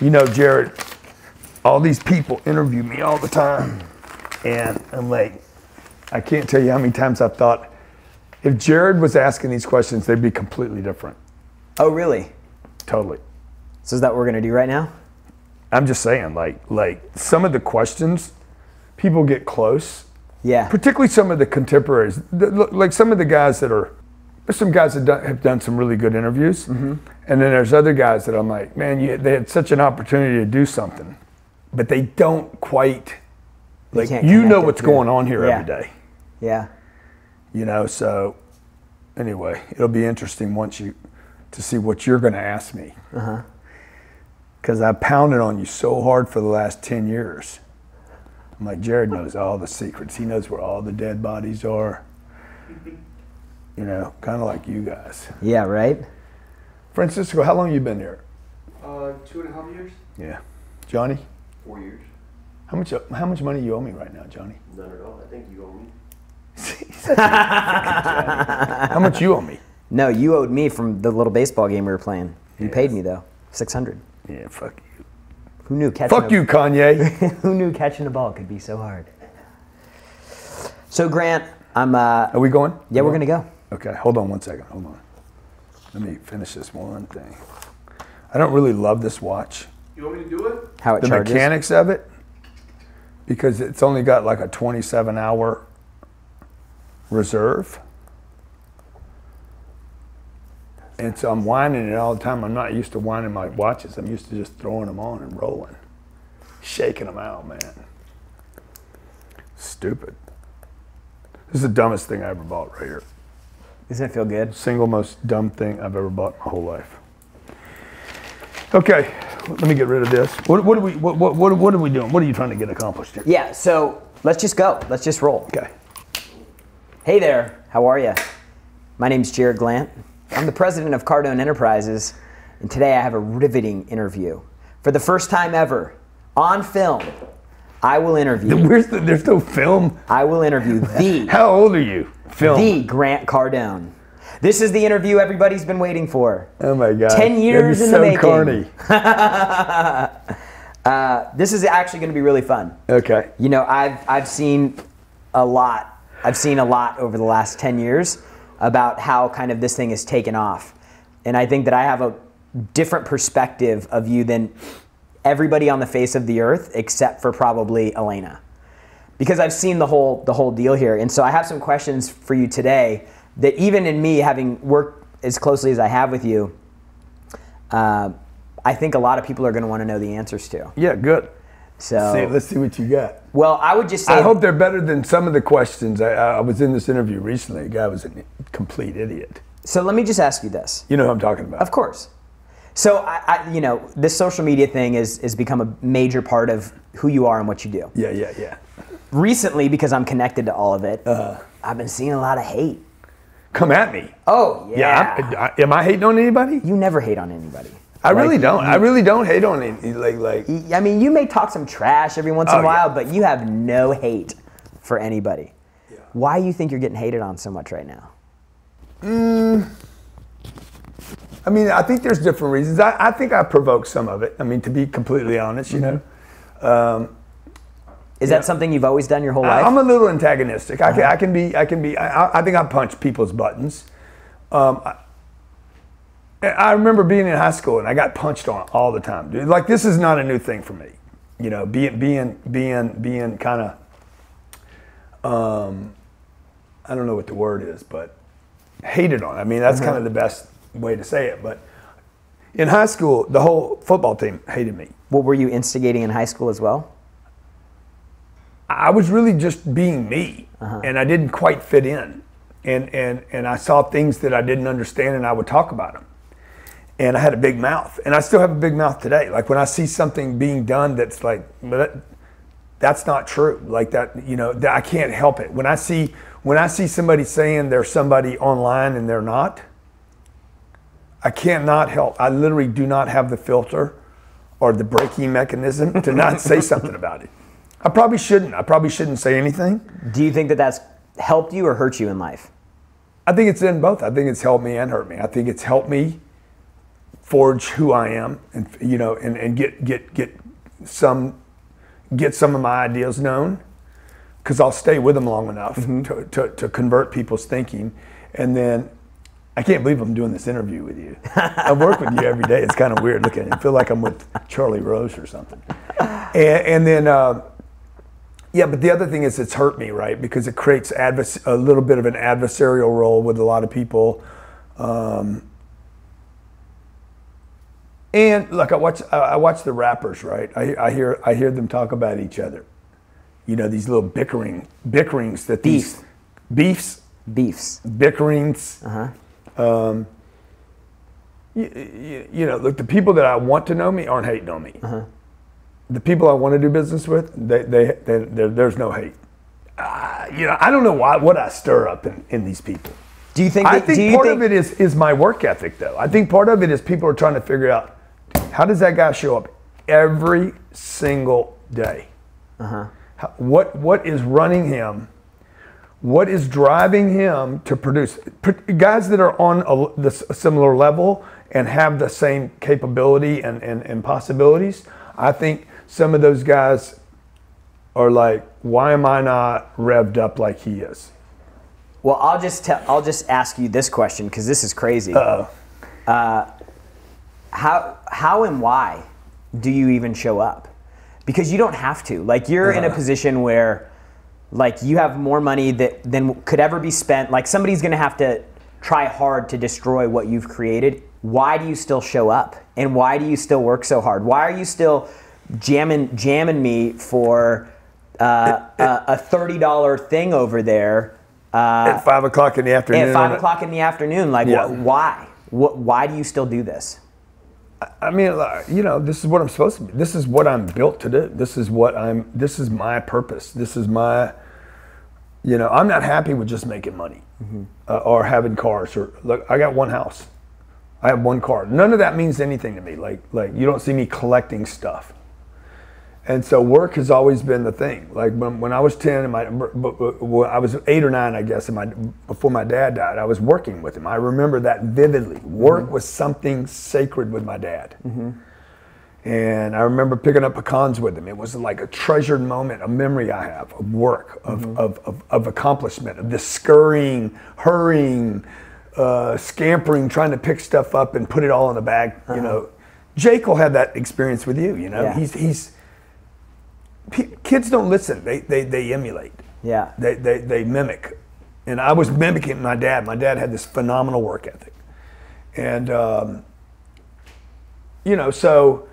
You know, Jarrod, all these people interview me all the time. And I'm like, I can't tell you how many times I've thought, if Jarrod was asking these questions, they'd be completely different. Oh, really? Totally. So is that what we're gonna do right now? I'm just saying, like, like some of the questions, people get close, Yeah. particularly some of the contemporaries, like some of the guys that are. There's some guys that done, have done some really good interviews, and then there's other guys that I'm like, man, you, they had such an opportunity to do something, but they don't quite. Like you know what's going on here Yeah. every day, Yeah. you know. So anyway, it'll be interesting once you to see what you're going to ask me, Uh-huh. because I pounded on you so hard for the last ten years. I'm like, Jarrod knows all the secrets. He knows where all the dead bodies are. You know, kind of like you guys. Yeah. Right. Francisco, how long you been here? Uh, two and a half years. Yeah. Johnny, Four years. how much how much money you owe me right now, Johnny? None at all. I think you owe me. How much you owe me? No, you owed me from the little baseball game we were playing. You paid me though, six hundred. Yeah, fuck you. Who knew catching? Fuck a, you, Kanye. Who knew catching a ball could be so hard? So Grant, I'm. Uh, Are we going? yeah, we're gonna go. Okay, hold on one second. Hold on. Let me finish this one thing. I don't really love this watch. You want me to do it? How it The charges? mechanics of it, because it's only got like a 27 hour reserve. And so I'm winding it all the time. I'm not used to winding my watches. I'm used to just throwing them on and rolling, shaking them out, man. Stupid. This is the dumbest thing I ever bought right here. Doesn't it feel good? Single most dumb thing I've ever bought in my whole life. Okay, let me get rid of this. What, what are we? What, what, what, what are we doing? What are you trying to get accomplished here? Yeah. So let's just go. Let's just roll. Okay. Hey there, how are you? My name's Jarrod Glandt. I'm the president of Cardone Enterprises, and today I have a riveting interview. For the first time ever, on film, I will interview. Where's the? There's no film. I will interview the How old are you? Film. the Grant Cardone. This is the interview everybody's been waiting for. Oh my God. 10 years in be the so making. corny. Uh, this is actually going to be really fun. Okay. You know, I've I've seen a lot. I've seen a lot over the last 10 years about how kind of this thing has taken off. And I think that I have a different perspective of you than everybody on the face of the earth except for probably Elena. Because I've seen the whole the whole deal here. And so I have some questions for you today that even in me having worked as closely as I have with you, uh, I think a lot of people are going to want to know the answers to. Yeah. Good. So, See, let's see what you got. well, I would just say I hope they're better than some of the questions. I, I was in this interview recently. A guy was a complete idiot. So let me just ask you this. You know who I'm talking about? Of course. So I, I you know, this social media thing is has become a major part of who you are and what you do. Yeah, yeah, yeah. Recently, because I'm connected to all of it, Uh-huh. I've been seeing a lot of hate. Come at me. Oh yeah. Yeah. I'm, I, hating on anybody? you never hate on anybody. I really don't. I really don't hate on any. Like, like. I mean, you may talk some trash every once in Oh, a yeah. while, but you have no hate for anybody. Yeah. Why do you think you're getting hated on so much right now? I mean, I think there's different reasons. I, I think I provoked some of it. I mean, to be completely honest, you know, Is that something you've always done your whole life? I'm a little antagonistic. I can, I can be. I can be. I, I think I punch people's buttons. Um, I, I remember being in high school and I got punched on all the time, dude. Like this is not a new thing for me. You know, being being being being kind of. Um, I don't know what the word is, but hated on. I mean, that's kind of the best way to say it. But in high school, the whole football team hated me. what were you instigating in high school as well? I was really just being me, uh-huh. and I didn't quite fit in, and and and I saw things that I didn't understand, and I would talk about them, and I had a big mouth, and I still have a big mouth today. Like when I see something being done that's like, that, that's not true. Like that, you know, that I can't help it. When I see when I see somebody saying they're somebody online and they're not, I can't help. I literally do not have the filter or the braking mechanism to not say something about it. I probably shouldn't. I probably shouldn't say anything. Do you think that that's helped you or hurt you in life? I think it's in both. I think it's helped me and hurt me. I think it's helped me forge who I am, and you know, and, and get get get some get some of my ideas known, because I'll stay with them long enough mm-hmm. to, to to convert people's thinking, and then. I can't believe I'm doing this interview with you. I work with you every day. It's kind of weird looking. I feel like I'm with Charlie Rose or something. And, and then, uh, yeah, but the other thing is it's hurt me, right? Because it creates advers- a little bit of an adversarial role with a lot of people. Um, and look, I watch I watch the rappers, right? I, I hear I hear them talk about each other. You know, these little bickering bickerings that these Beef. beefs, Beefs. bickerings. Um, you, you, you know, look, the people that I want to know me aren't hating on me. The people I want to do business with, they, they, they, there's no hate. Uh, you know, I don't know why what I stir up in, in these people. Do you think? I that- do think part think, of it is is my work ethic, though. I think part of it is people are trying to figure out how does that guy show up every single day. Uh-huh. How, what what is running him? What is driving him to produce? Guys that are on a, this a similar level and have the same capability and, and, and possibilities. I think some of those guys are like, why am I not revved up like he is? Well, I'll just tell. I'll just ask you this question because this is crazy. Uh-oh. how how and why do you even show up? Because you don't have to. Like you're in a Uh-huh. position where like you have more money that than could ever be spent. Like somebody's going to have to try hard to destroy what you've created. Why do you still show up? And why do you still work so hard? Why are you still jamming jamming me for uh, a, a thirty dollar thing over there uh, At five o'clock in the afternoon. at five o'clock in the afternoon? Like Yeah. wh- why? Wh- why do you still do this? I mean, you know, this is what I'm supposed to be. This is what I'm built to do. This is what I'm. This is my purpose. This is my. You know, I'm not happy with just making money, mm-hmm. uh, or having cars. Or look, I got one house. I have one car. None of that means anything to me. Like, like you don't see me collecting stuff. And so work has always been the thing. Like when, when I was 10 and my, I was eight or nine, I guess, and my, before my dad died, I was working with him. I remember that vividly. Work mm-hmm. was something sacred with my dad. Mm-hmm. And I remember picking up pecans with him. It was like a treasured moment, a memory I have of work, of, of, of, of accomplishment, of the scurrying, hurrying, uh, scampering, trying to pick stuff up and put it all in a bag. You know, Jake will have that experience with you. You know, Yeah. he's he's kids don't listen; they they, they emulate. Yeah. They, they they mimic, and I was mimicking my dad. My dad had this phenomenal work ethic, and um, you know, so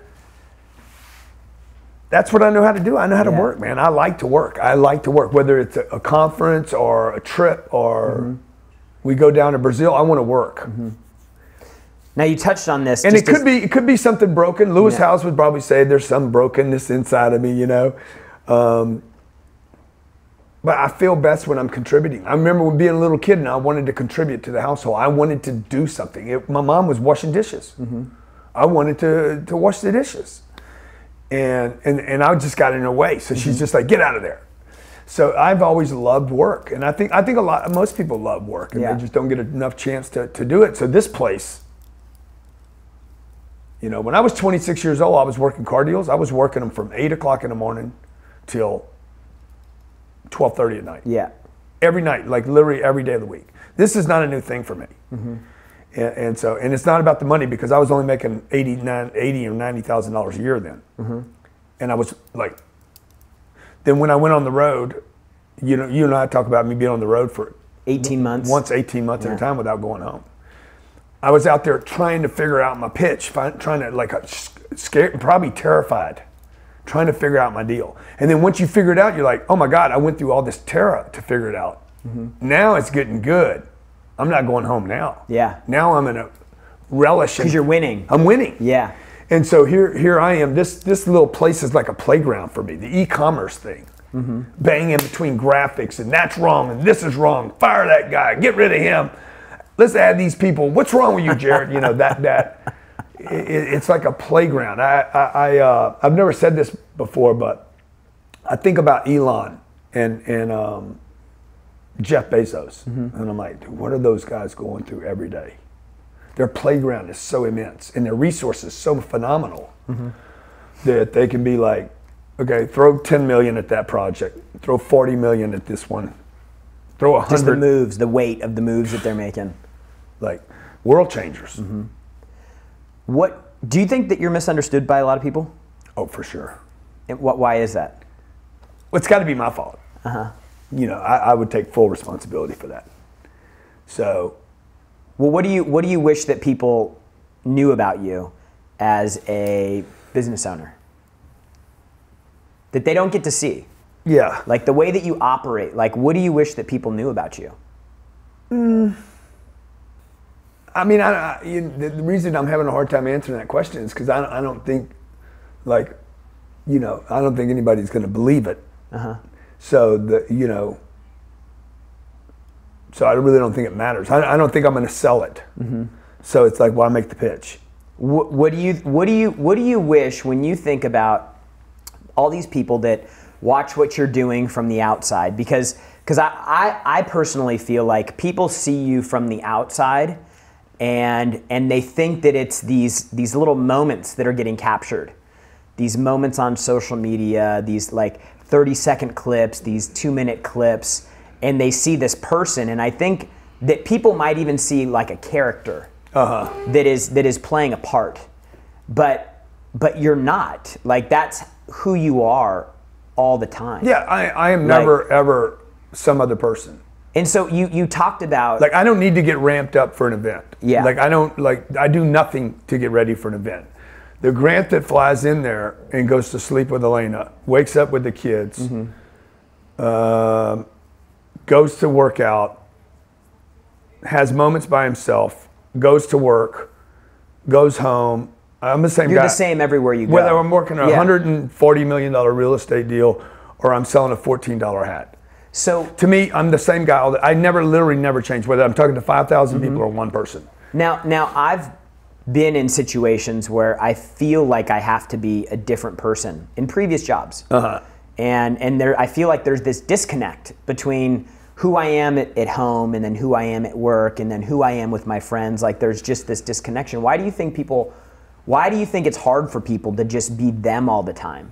that's what I know how to do. I know how to work, man. I like to work. I like to work, whether it's a, a conference or a trip or Mm-hmm. we go down to Brazil. I want to work. Now you touched on this, And it could as- be it could be something broken. Lewis Yeah. Howes would probably say there's some brokenness inside of me, you know. Um, but I feel best when I'm contributing. I remember when being a little kid and I wanted to contribute to the household. I wanted to do something. It, my mom was washing dishes. I wanted to, to wash the dishes. And, and, and I just got in her way. So she's mm-hmm. just like, get out of there. So I've always loved work. And I think, I think a lot, most people love work and Yeah. they just don't get enough chance to, to do it. So this place, you know, when I was 26 years old, I was working car deals. I was working them from 8 o'clock in the morning till 12.30 at night yeah, every night, like literally every day of the week. This is not a new thing for me. Mm-hmm. And, and so, and it's not about the money because I was only making 89, 80 or ninety thousand dollars a year then, and I was like, then when I went on the road, you know, you and I talk about me being on the road for 18 months. once 18 months at a time without going home. I was out there trying to figure out my pitch, find, trying to like scared, probably terrified, trying to figure out my deal. And then once you figure it out, you're like, oh my God, I went through all this terror to figure it out. Mm-hmm. Now it's getting good. I'm not going home now. Yeah. Now I'm in a relish. because you're winning. I'm winning. Yeah, And so here, here I am. This this little place is like a playground for me. The e-commerce thing, Mm-hmm. banging between graphics, and that's wrong, and this is wrong. Fire that guy. Get rid of him. Let's add these people. What's wrong with you, Jarrod? You know that that. It, it's like a playground. I I, I uh, I've never said this before, but I think about Elon and and um, Jeff Bezos, and I'm like, dude, what are those guys going through every day? their playground is so immense and their resources so phenomenal that they can be like, okay, throw 10 million at that project, throw 40 million at this one, throw a Just the hundred, moves, the weight of the moves that they're making. like world changers. Mm-hmm. What do you think that you're misunderstood by a lot of people? Oh, for sure. And what? Why is that? Well, it's got to be my fault. Uh-huh. You know, I, I would take full responsibility for that. So, Well, what do you what do you wish that people knew about you as a business owner that they don't get to see? yeah. Like the way that you operate. Like, what do you wish that people knew about you? Mm. I mean, I, I, you, the, the reason I'm having a hard time answering that question is because I, I don't think, like, you know, I don't think anybody's going to believe it. Uh-huh. So the, you know, so I really don't think it matters. I, I don't think I'm going to sell it. Mm-hmm. So it's like, why make the pitch? What, what do you what do you what do you wish when you think about all these people that watch what you're doing from the outside? Because because I, I I personally feel like people see you from the outside and and they think that it's these these little moments that are getting captured. These moments on social media, these like 30 second clips, these two minute clips, and they see this person. And I think that people might even see like a character uh-huh. that is that is playing a part but but you're not like that's who you are all the time Yeah, I, I am Right. never, ever some other person. and so you you talked about Like I don't need to get ramped up for an event. Yeah. Like I don't like I do nothing to get ready for an event. The Grant that flies in there and goes to sleep with Elena, wakes up with the kids, Mm-hmm. um, goes to work out, has moments by himself, goes to work, goes home. I'm the same guy. you're guy. the same everywhere you go Whether I'm working on a Yeah. $140 million real estate deal or I'm selling a $14 hat so to me, I'm the same guy. I never, literally, never change. Whether I'm talking to 5,000 Mm-hmm. people or one person. now now i've been in situations where i feel like i have to be a different person in previous jobs Uh-huh. and and there i feel like there's this disconnect between who i am at, at home and then who i am at work and then who i am with my friends like there's just this disconnection why do you think people why do you think it's hard for people to just be them all the time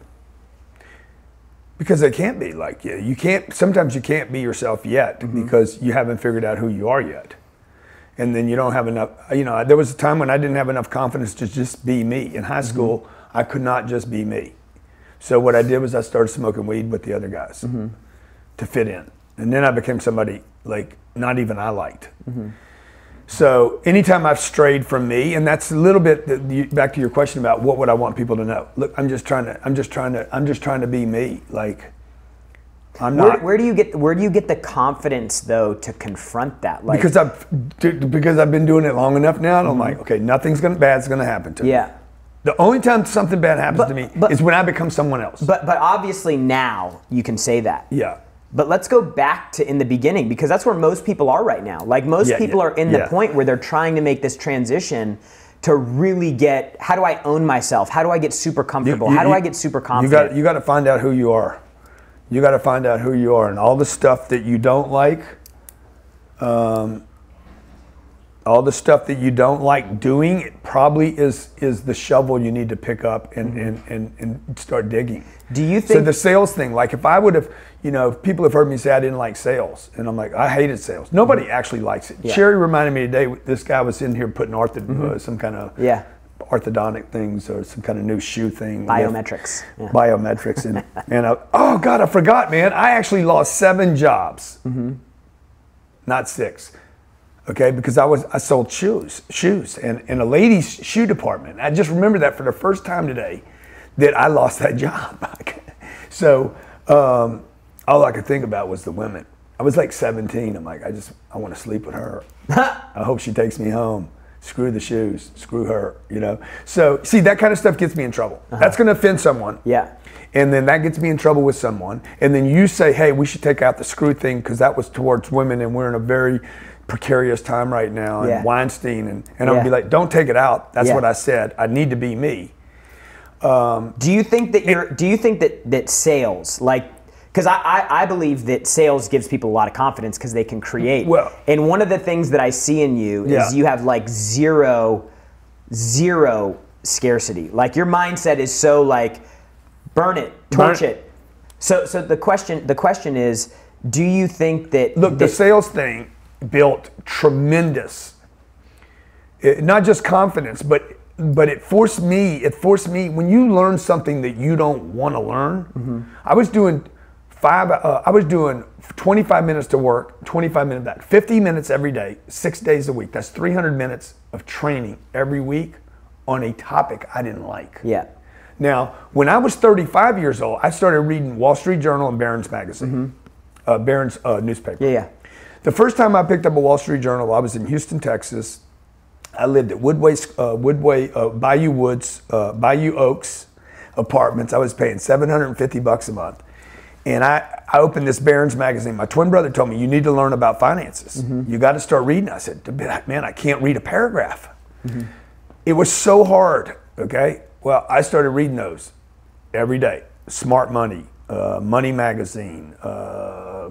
Because they can't be like you. You can't. Sometimes you can't be yourself yet Mm-hmm. because you haven't figured out who you are yet, and then you don't have enough. You know, there was a time when I didn't have enough confidence to just be me. In high school, Mm-hmm. I could not just be me. So what I did was I started smoking weed with the other guys Mm-hmm. to fit in, and then I became somebody like not even I liked. Mm-hmm. So anytime I've strayed from me, and that's a little bit the, the, back to your question about what would I want people to know. Look, I'm just trying to, I'm just trying to, I'm just trying to be me. Like, I'm where, not where do you get where do you get the confidence though to confront that like because I've because I've been doing it long enough now. And I'm like, okay, nothing's gonna bad's gonna happen to me. Mm-hmm. yeah The only time something bad happens But- to me but- is when I become someone else. but but obviously now you can say that yeah. But let's go back to in the beginning because that's where most people are right now. Like most Yeah, people yeah, are in the yeah. point where they're trying to make this transition to really get how do I own myself? How do I get super comfortable? You- how do you- I get super You confident? got you got to find out who you are. You got to find out who you are, and all the stuff that you don't like, um, all the stuff that you don't like doing, it probably is is the shovel you need to pick up and and, and, and start digging. Mm-hmm. Do you think So the sales thing, like if I would have, you know, people have heard me say I didn't like sales, and I'm like, I hated sales. Nobody actually likes it. Mm-hmm. Yeah. Sherry reminded me today. This guy was in here putting ortho, uh, some kind of Mm-hmm. Yeah. Orthodontic things or some kind of new shoe thing. Biometrics. Yeah. Biometrics and and I, oh god, I forgot, man. I actually lost seven jobs, Mm-hmm. not six. Okay, because I was I sold shoes, shoes, and in a ladies' shoe department. I just remember that for the first time today, that I lost that job. so um, all I could think about was the women. I was like 17. I'm like, I just I want to sleep with her. I hope she takes me home. Screw the shoes. Screw her. You know. So see that kind of stuff gets me in trouble. Uh-huh. That's going to offend someone. Yeah. And then that gets me in trouble with someone. And then you say, hey, we should take out the screw thing because that was towards women and we're in a very precarious time right now. And Yeah. Weinstein. And, and I'm be like, don't take it out. That's Yeah. what I said. I need to be me. Um, do you think that you're? Do you think that that sales like? Because I, I, I believe that sales gives people a lot of confidence because they can create. Well- and one of the things that I see in you Yeah. is you have like zero, zero scarcity. Like your mindset is so like, burn it, torch Burn- it. So so the question the question is, do you think that Look, the sales thing built tremendous, it- not just confidence, but but it forced me. It forced me when you learn something that you don't want to learn. Mm-hmm. I was doing five. Uh, I was doing 25 minutes to work, 25 minutes back, 50 minutes every day, six days a week. That's 300 minutes of training every week on a topic I didn't like. yeah Now, when I was 35 years old, I started reading Wall Street Journal and Barron's magazine, uh, Barron's uh, newspaper. yeah yeah The first time I picked up a Wall Street Journal, I was in Houston, Texas. I lived at Woodway, uh, Woodway uh, Bayou Woods, uh, Bayou Oaks apartments. I was paying 750 bucks a month. And I, I opened this Barron's magazine. My twin brother told me, You need to learn about finances. You got to start reading. I said, Man, I can't read a paragraph. It was so hard, okay? Well, I started reading those every day. Smart Money, uh, Money Magazine, uh,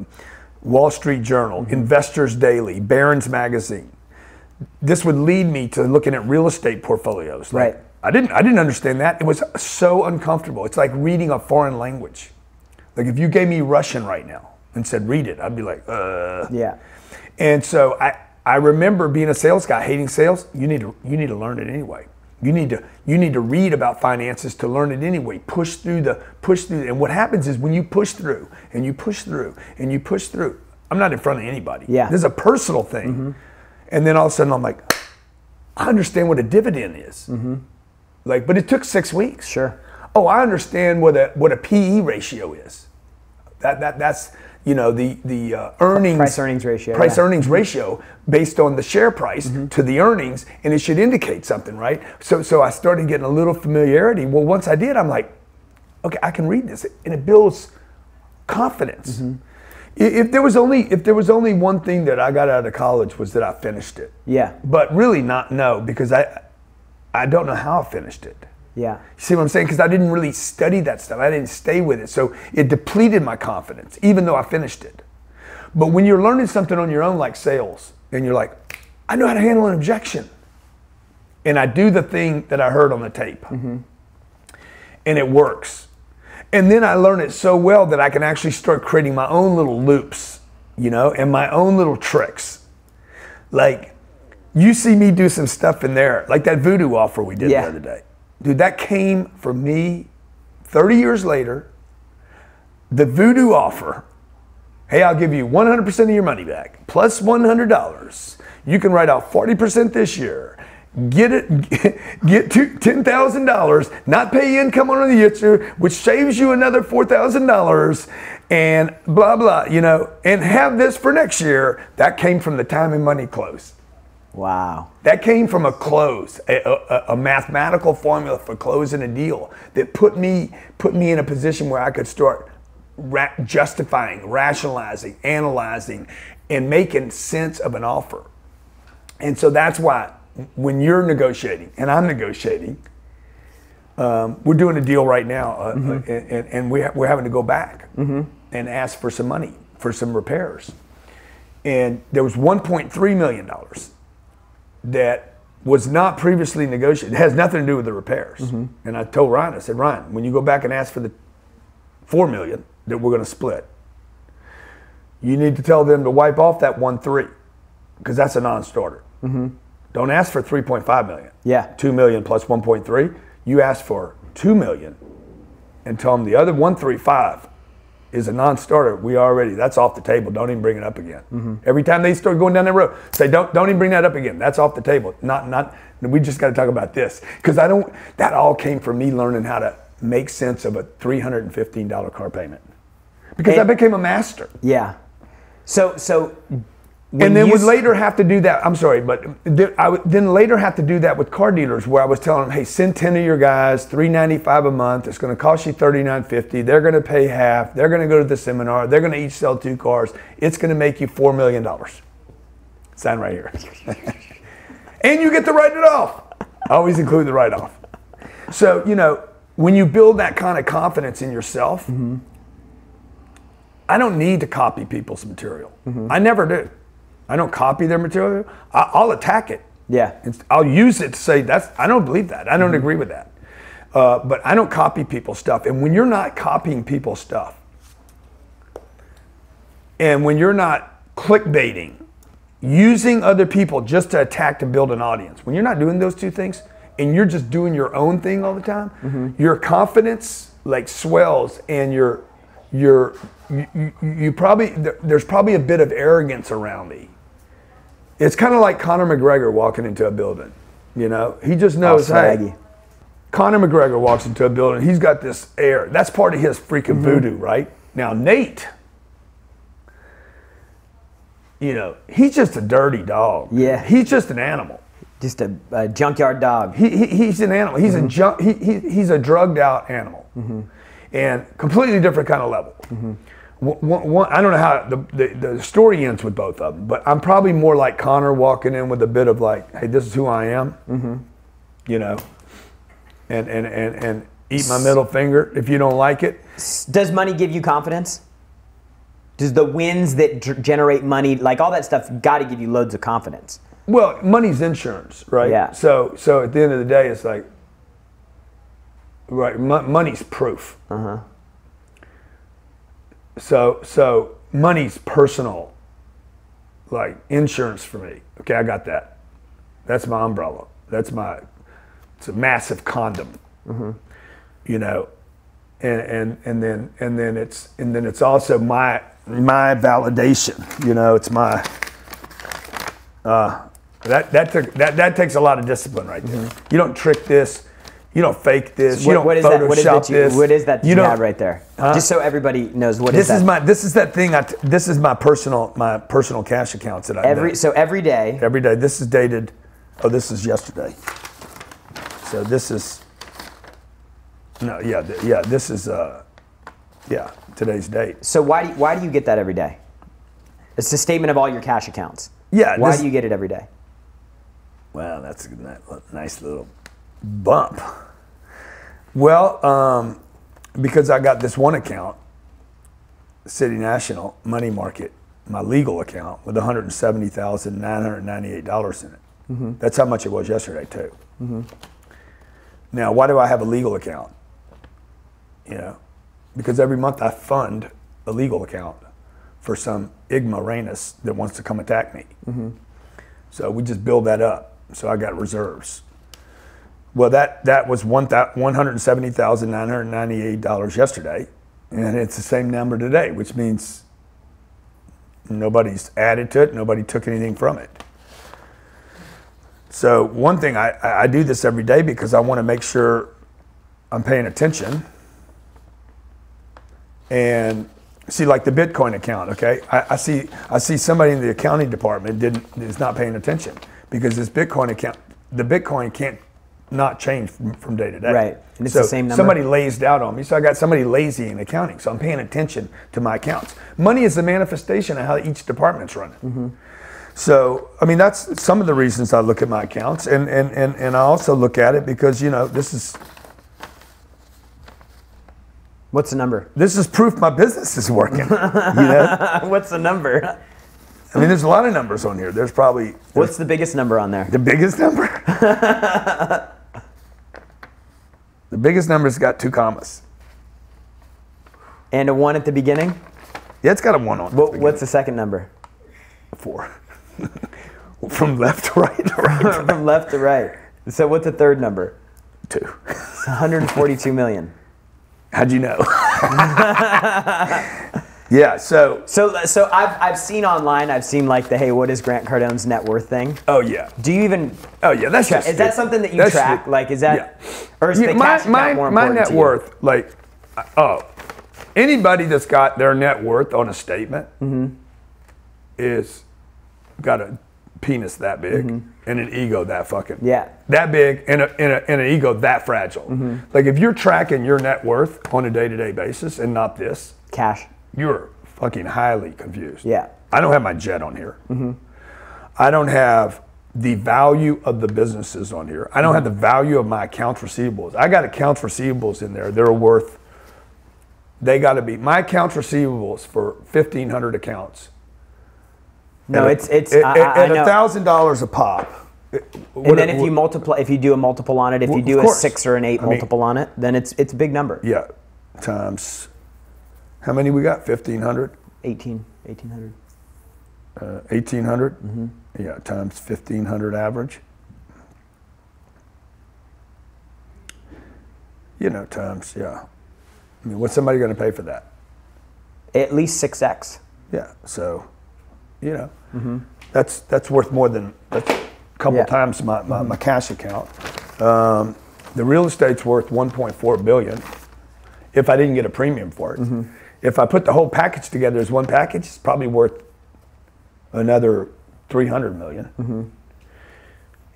Wall Street Journal, Investors Daily, Barron's Magazine. This would lead me to looking at real estate portfolios. Like, Right. I didn't. I didn't understand that. It was so uncomfortable. It's like reading a foreign language. Like if you gave me Russian right now and said read it, I'd be like, uh. yeah And so I, I remember being a sales guy, hating sales. You need to you need to learn it anyway. You need to you need to read about finances to learn it anyway. Push through the push through. And what happens is when you push through and you push through and you push through. I'm not in front of anybody. Yeah. This is a personal thing. And then all of a sudden I'm like, I understand what a dividend is. Mm-hmm. Like, but it took six weeks. Sure. Oh, I understand what a what a PE ratio is. That that that's you know the the uh, earnings Price earnings ratio, price yeah. earnings ratio based on the share price Mm-hmm. to the earnings, and it should indicate something, right? So so I started getting a little familiarity. Well, once I did, I'm like, okay, I can read this, and it builds confidence. Mm-hmm. If there was only if there was only one thing that I got out of college was that I finished it. Yeah. But really not no because I I don't know how I finished it. Yeah You see what I'm saying? Because I didn't really study that stuff. I didn't stay with it. So it depleted my confidence, even though I finished it. But when you're learning something on your own, like sales, and you're like, I know how to handle an objection. And I do the thing that I heard on the tape. Mm-hmm. And it works. And then I learn it so well that I can actually start creating my own little loops, you know, and my own little tricks. Like, you see me do some stuff in there, like that voodoo offer we did Yeah. the other day. Dude, that came from me 30 years later. The voodoo offer hey, I'll give you 100% of your money back plus $100. You can write off 40% this year. Get it, get to $10,000, not pay income on the year, which saves you another $4,000 and blah, blah, you know, and have this for next year. That came from the time and money close. Wow That came from a close, a, a, a mathematical formula for closing a deal that put me put me in a position where I could start ra- justifying, rationalizing, analyzing, and making sense of an offer. And so that's why when you're negotiating and I'm negotiating, um, we're doing a deal right now, uh, uh, and, and we ha- we're having to go back and ask for some money for some repairs. And there was 1.3 million dollars that was not previously negotiated. It has nothing to do with the repairs. Mm-hmm. And I told Ryan, I said, Ryan, when you go back and ask for the four million that we're going to split, you need to tell them to wipe off that one three, because that's a non-starter. Mm-hmm. Don't ask for 3.5 million. Yeah. Two million plus 1.3. You ask for two million, and tell them the other 135 is a non-starter. We already that's off the table. Don't even bring it up again. Mm-hmm. Every time they start going down that road, say don't don't even bring that up again. That's off the table. Not not. We just got to talk about this because I don't. That all came from me learning how to make sense of a three hundred and fifteen dollar car payment because I became a master. yeah so so and then would later have to do that. I'm sorry, but th- I would then later have to do that with car dealers, where I was telling them, "Hey, send ten of your guys, three ninety five a month. It's going to cost you thirty nine fifty. They're going to pay half. They're going to go to the seminar. They're going to each sell two cars. It's going to make you four million dollars. Sign right here, and you get to write it off. I always include the write off. So you know when you build that kind of confidence in yourself, I don't need to copy people's material. I never do. I don't copy their material. I, I'll attack it. Yeah. It's- I'll use it to say that's. I don't believe that. I don't agree with that. Uh, but I don't copy people's stuff. And when you're not copying people's stuff, and when you're not clickbaiting, using other people just to attack to build an audience, when you're not doing those two things, and you're just doing your own thing all the time, your confidence like swells, and your your you, you, you probably there- there's probably a bit of arrogance around me. It's kind of like Conor McGregor walking into a building. You know, he just knows, hey. Conor McGregor walks into a building, he's got this air. That's part of his freaking mm-hmm. voodoo, right? Now, Nate, you know, he's just a dirty dog. Yeah. He's just an animal. Just a, a junkyard dog. He, he, he's an animal. He's a mm-hmm. junk, he, he, he's a drugged out animal, mm-hmm. and completely different kind of level. One- one- I don't know how the, the, the story ends with both of them, but I'm probably more like Conor walking in with a bit of like, "Hey, this is who I am," you know, and and and and eat my middle finger if you don't like it. Does money give you confidence? Does the wins that generate money, like all that stuff, got to give you loads of confidence? Well, money's insurance, right? Yeah. So so at the end of the day, it's like, right? Mo- money's proof. Uh huh. So so money's personal, like insurance for me. Okay, I got that. That's my umbrella. That's my. It's a massive condom. Mm-hmm. You know, and and and then and then it's and then it's also my my validation. You know, it's my uh, that that took that that takes a lot of discipline right there. Mm-hmm. You don't trick this. You don't fake this. you What, don't what is Photoshop that? What is that? You, this. what is that? You You, have right there, just so everybody knows what this that. is my this is that thing. I t- this is my personal my personal cash accounts that I every so every day. every day. This is dated. Oh, this is yesterday. So this is. No, yeah, th- yeah. This is uh, yeah, today's date. So why do you, why do you get that every day? It's a statement of all your cash accounts. Yeah. Why this- do you get it every day? Wow, that's a ni- nice little bump. Well, um, because I got this one account, City National Money Market, my legal account with $170,998 in it. Mm-hmm. That's how much it was yesterday, too. Mm-hmm. Now, why do I have a legal account? You know, because every month I fund a legal account for some ignoramus that wants to come attack me. Mm-hmm. So we just build that up. So I got reserves. Well, that, that was one thou- $170,998 yesterday, and it's the same number today, which means nobody's added to it, nobody took anything from it. So one thing, I, I I do this every day because I want to make sure I'm paying attention. And see, like the Bitcoin account, okay? I, I see I see somebody in the accounting department didn't is not paying attention because this Bitcoin account, the Bitcoin can't not change from, from day to day. Right. And it's so the same number? Somebody lazed out on me, so I got somebody lazy in accounting. So I'm paying attention to my accounts. Money is the manifestation of how each department's running. Mm-hmm. So, I mean, that's some of the reasons I look at my accounts. And, and, and, and I also look at it because, you know, this is, What's the number? this is proof my business is working. you know? What's the number? I mean, there's a lot of numbers on here. There's probably What's the biggest number on there? the biggest number. the biggest number's got two commas. And a one at the beginning. Yeah, it's got a one on what's the second number? four? From left to right, or right to From left to right. So what's the third number? two. It's 142 million. How'd you know? Yeah. So. So so I've I've seen online. I've seen like the hey, what is Grant Cardone's net worth thing? Oh yeah. Do you even Oh yeah. That's just. is that something that you That's track? Like is that Yeah. or is Yeah, the my my, more my important net to you? worth, like, oh, anybody that's got their net worth on a statement Mm-hmm. is got a penis that big and an ego that fucking Mm-hmm. Yeah. that big and, a, and, a, and an ego that fragile. Mm-hmm. Like if you're tracking your net worth on a day to day basis and not this, Cash. You're fucking highly confused. Yeah. I don't have my jet on here. Mm-hmm. I don't have the value of the businesses on here. I don't have the value of my accounts receivables. I got accounts receivables in there. They're worth they got to be my accounts receivables for fifteen hundred accounts. No, At it's it's. at, I, at know. a thousand dollars a pop. And then if you multiply, if you do a multiple on it, if you do a six or an eight I mean- multiple on it, then it's it's a big number. yeah, times how many we got? Fifteen hundred. 18, 1800. Uh, 1800 Mm-hmm. yeah times 1500 average you know times yeah i mean what's somebody going to pay for that At least six x. yeah so you know that's that's worth more than a couple Mm-hmm. Yeah. times my, my, my cash account um, the real estate's worth 1.4 billion if i didn't get a premium for it Mm-hmm. If i put the whole package together as one package it's probably worth another 300 million. Mm-hmm.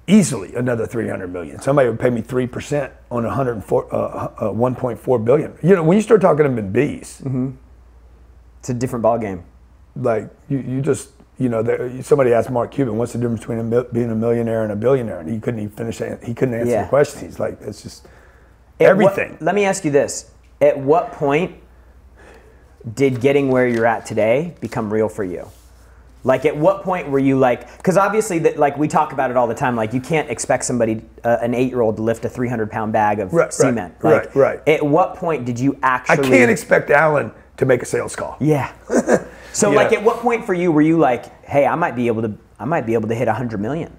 Easily another 300 million. Somebody would pay me 3% on 104, uh, uh, 1.4 billion. You know, when you start talking them in B's, Mm-hmm. It's a different ball game. like you, you just, you know, there- somebody asked Mark Cuban, what's the difference between a being a millionaire and a billionaire? And he couldn't even finish, he couldn't answer Yeah. the question. He's like, it's just At what- everything. let me ask you this: At what point did getting where you're at today become real for you? Like, at what point were you like? Because obviously, that like we talk about it all the time. Like, you can't expect somebody, uh, an eight-year-old, to lift a 300-pound bag of Right, right, cement. right, Like, right. At what point did you actually? I can't expect Alan to make a sales call. Yeah. So, Yeah. like, at what point for you were you like, hey, I might be able to, I might be able to hit a hundred million.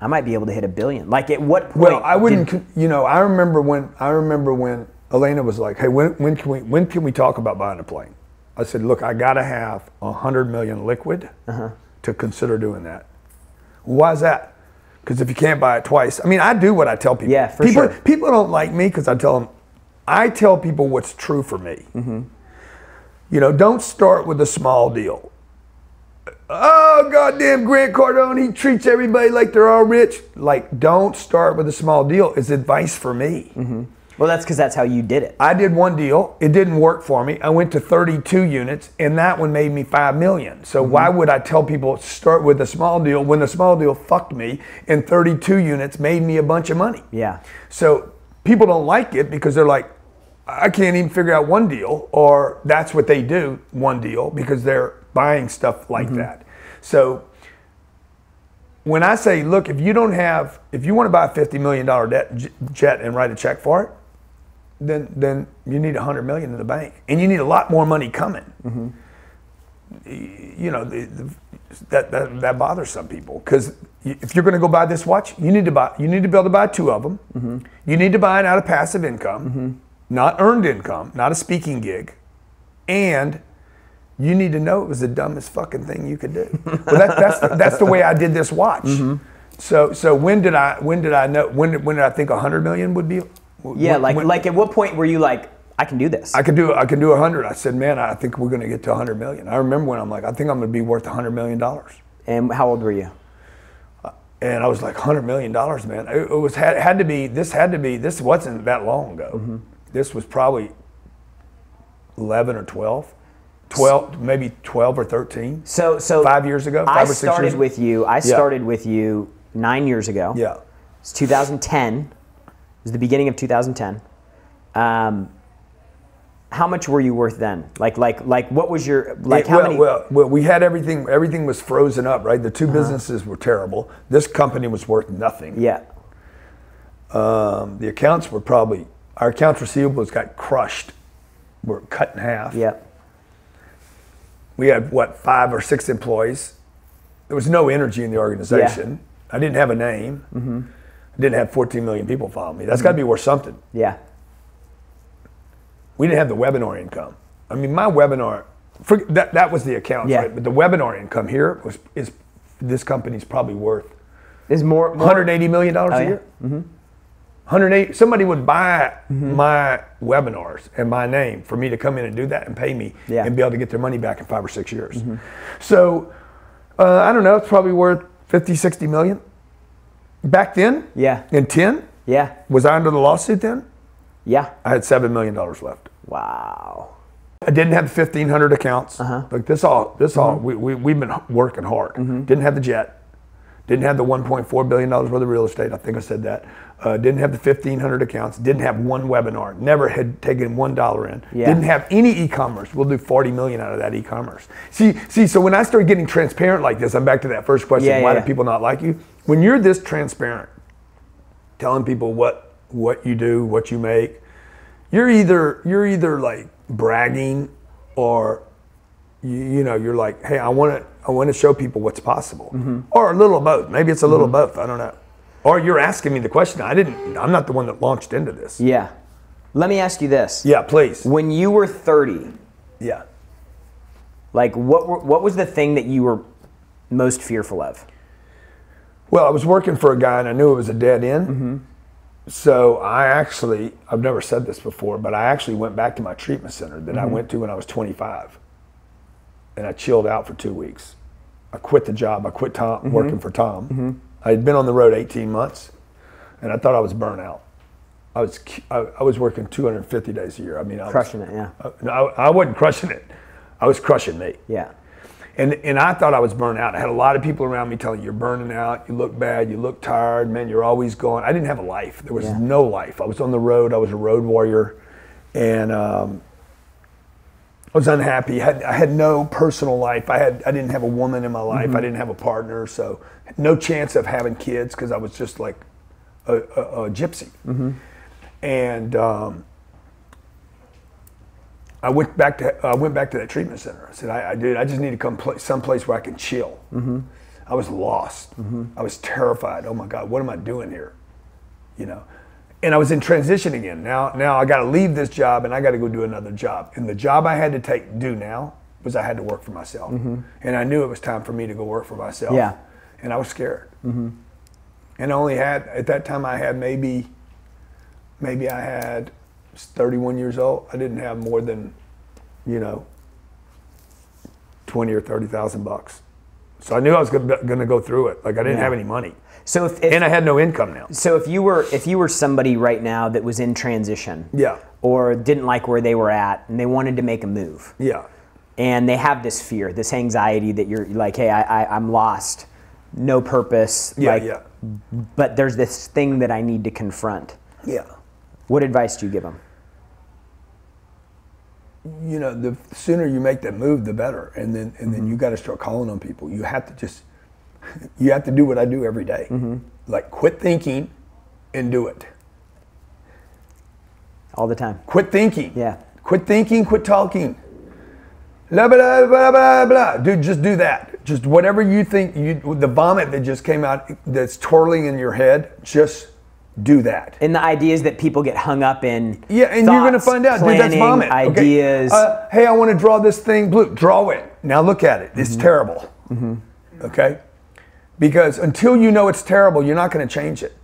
I might be able to hit a billion. Like, at what point? Well, I wouldn't. did- you know, I remember when I remember when Elena was like, "Hey, when, when can we when can we talk about buying a plane?" I said, "Look, I got to have a hundred million liquid Uh-huh. to consider doing that." Why is that? Because if you can't buy it twice, I mean, I do what I tell people. Yeah, for people, sure. People don't like me because I tell them, I tell people what's true for me. Mm-hmm. You know, don't start with a small deal. Oh, goddamn Grant Cardone, he treats everybody like they're all rich. Like, don't start with a small deal. is advice for me. Well, that's because that's how you did it. I did one deal. It didn't work for me. I went to 32 units, and that one made me five million. So mm-hmm. why would I tell people start with a small deal when the small deal fucked me, and 32 units made me a bunch of money? Yeah. So people don't like it because they're like, I can't even figure out one deal, or that's what they do, one deal, because they're buying stuff like mm-hmm. that. So when I say, look, if you don't have, if you want to buy a $50 million debt, jet and write a check for it, then then you need 100 million in the bank, and you need a lot more money coming. Y- You know, the, the, that, that that bothers some people because if you're going to go buy this watch, you need to buy, you need to be able to buy two of them. Mm-hmm. You need to buy it out of passive income, mm-hmm. not earned income, not a speaking gig, and you need to know it was the dumbest fucking thing you could do. Well, that, that's the, that's the way I did this watch. So so when did I when did I know when did, when did I think 100 million would be? Yeah. when- Like, when- like, at what point were you like, I can do this? I can do I could do 100. I said, man, I think we're going to get to a 100 million. I remember when I'm like, I think I'm going to be worth a 100 million dollars. and how old were you? And I was like, 100 million dollars, man. It, it was had, had to be. This had to be. This wasn't that long ago. Mm-hmm. This was probably 11 or 12, 12 maybe 12 or 13. So, so Five years ago, I five or six started years ago? with you. I Yeah. started with you nine years ago. Yeah. It's 2010. It was the beginning of 2010. Um, how much were you worth then? Like, like, like, what was your like? It- how well, many? well, well, we had everything. Everything was frozen up, right? The 2 businesses were terrible. This company was worth nothing. Uh-huh. yeah. Um, the accounts were probably our accounts receivables got crushed. Were cut in half. Yeah. We had what five or six employees. There was no energy in the organization. I didn't have a name. Mm-hmm. Didn't have 14 million people follow me. That's got to be worth something. Yeah. We didn't have the webinar income. I mean, my webinar, for, that, that was the account, Yeah. right? But the webinar income here was is this company's probably worth Is more, more 180 million dollars Oh, a yeah. year. Mm-hmm. 180. Somebody would buy mm-hmm. my webinars and my name for me to come in and do that and pay me Yeah. and be able to get their money back in five or six years. Mm-hmm. So uh, I don't know. It's probably worth 50, 60 million. Back then, Yeah. in 10, Yeah. was I under the lawsuit then? Yeah. I had seven million dollars left. Wow. I didn't have the 1,500 accounts. Uh-huh. Like this all, this all, Mm-hmm. we, we, we've been working hard. Didn't have the jet. Didn't have the 1.4 billion dollars worth of real estate. I think I said that. Uh, didn't have the 1,500 accounts. Didn't have one webinar. Never had taken one dollar in. Yeah. Didn't have any e-commerce. We'll do 40 million out of that e-commerce. See, see. So when I started getting transparent like this, I'm back to that first question. Yeah, why yeah, do people not like you? When you're this transparent, telling people what what you do, what you make, you're either you're either like bragging or you, you know you're like hey i want to i want to show people what's possible. Mm-hmm. or a little of both. Maybe it's a little of both. I don't know. Or you're asking me the question. I didn't i'm not the one that launched into this. Yeah. Let me ask you this. yeah please. When you were 30, yeah. like what were, what was the thing that you were most fearful of? Well i was working for a guy and i knew it was a dead end Mm-hmm. so i actually i've never said this before but i actually went back to my treatment center that Mm-hmm. i went to when i was 25 and i chilled out for two weeks I quit the job. I quit Tom Mm-hmm. working for Tom. I had been on the road 18 months, and I thought I was burnt out. I was I, I was working 250 days a year. I mean, I Crushing it, yeah. Was, I, I wasn't crushing it. I was crushing me. Yeah. And and I thought I was burnt out. I had a lot of people around me telling me, you're burning out. You look bad. You look tired. Man, you're always going. I didn't have a life. There was Yeah. no life. I was on the road. I was a road warrior, and um, I was unhappy. Had, I had no personal life. I had I didn't have a woman in my life. Mm-hmm. I didn't have a partner. So no chance of having kids because I was just like a, a, a gypsy. Mm-hmm. And um, I went back to I went back to that treatment center. I said, I, I dude, I just need to come pla someplace where I can chill. Mm-hmm. I was lost. I was terrified. Oh my God, what am I doing here? You know, and I was in transition again. Now, now I got to leave this job and I got to go do another job. And the job I had to take do now was I had to work for myself, and I knew it was time for me to go work for myself. Mm-hmm. Yeah. and I was scared. Mm-hmm. And I only had at that time I had maybe, maybe I had 31 years old. I didn't have more than, you know, 20 or 30 thousand bucks. So I knew I was going to go through it. Like I didn't Yeah. have any money, So if, if and I had no income now. so if you were if you were somebody right now that was in transition, Yeah, or didn't like where they were at and they wanted to make a move, yeah, and they have this fear, this anxiety that you're like, hey, I, I I'm lost, no purpose, yeah, like, yeah, but there's this thing that I need to confront. yeah. What advice do you give them? you know, the sooner you make that move, the better. And then and then mm-hmm. you got to start calling on people. You have to just you have to do what I do every day. Mm-hmm. Like quit thinking and do it. All the time. Quit thinking. Yeah. Quit thinking. Quit talking. Blah blah blah blah blah. Dude, just do that. Just whatever you think you the vomit that just came out that's twirling in your head. Just do that. And the idea is that people get hung up in Yeah, and you're gonna find out, dude. That's planning, vomit. okay? Ideas. Uh, hey, I want to draw this thing blue. Draw it. Now look at it. Mm-hmm. It's terrible. Okay, because until you know it's terrible, you're not going to change it.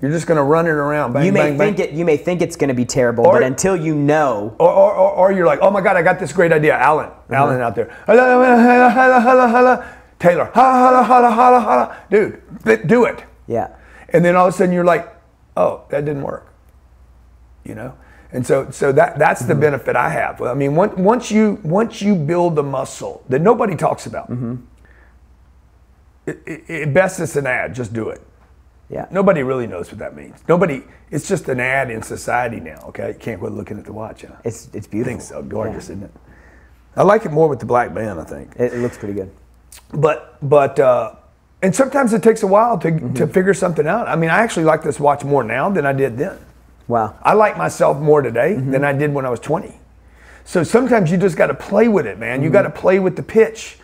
You're just going to run it around. Bang, you may bang, think bang. it. You may think it's going to be terrible, Or- but until you know, Or, or, or, or you're like, oh my God, I got this great idea. Alan, Mm-hmm. Alan out there. Taylor. Dude, do it. yeah, And then all of a sudden you're like, oh, that didn't work. You know? And so, so that, that's the benefit I have. I mean, once, once, you, once you build the muscle that nobody talks about, it, it, it best it's an ad, just do it. yeah. Nobody really knows what that means. Nobody, it's just an ad in society now, okay? You can't quit looking at the watch. Huh? It's it's I beautiful. think so gorgeous, isn't it? I like it more with the black band, I think. It, it looks pretty good. But but uh, and sometimes it takes a while to to mm-hmm. figure something out. I mean, I actually like this watch more now than I did then. Wow. I like myself more today mm-hmm. than I did when I was 20. So sometimes you just got to play with it, man. You mm-hmm. got to play with the pitch.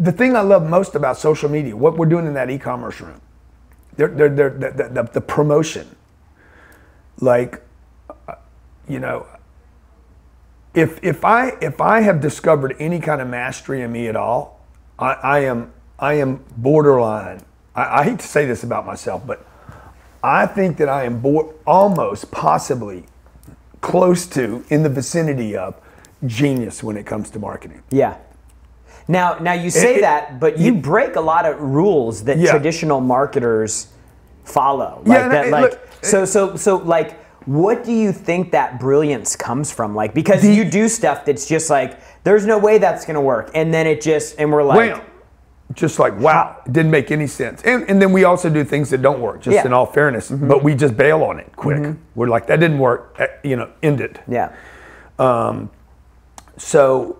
The thing I love most about social media, what we're doing in that e-commerce room, they're, they're, they're, the, the, the, the promotion. Like, uh, you know, if if I if I have discovered any kind of mastery in me at all, I, I am I am borderline. I, I hate to say this about myself, but I think that I am bo- almost possibly close to in the vicinity of genius when it comes to marketing. Yeah. Now, now you say it- that, but you break a lot of rules that Yeah. traditional marketers follow. Yeah, Like and that, like look, so, so, so, like, what do you think that brilliance comes from? Like, because The- you do stuff that's just like, there's no way that's gonna work, and then it just, and we're like, Well, just like wow, it didn't make any sense. And and then we also do things that don't work, just Yeah. in all fairness. Mm-hmm. But we just bail on it quick. Mm-hmm. We're like that didn't work, eh, you know, end it. Yeah. Um, so,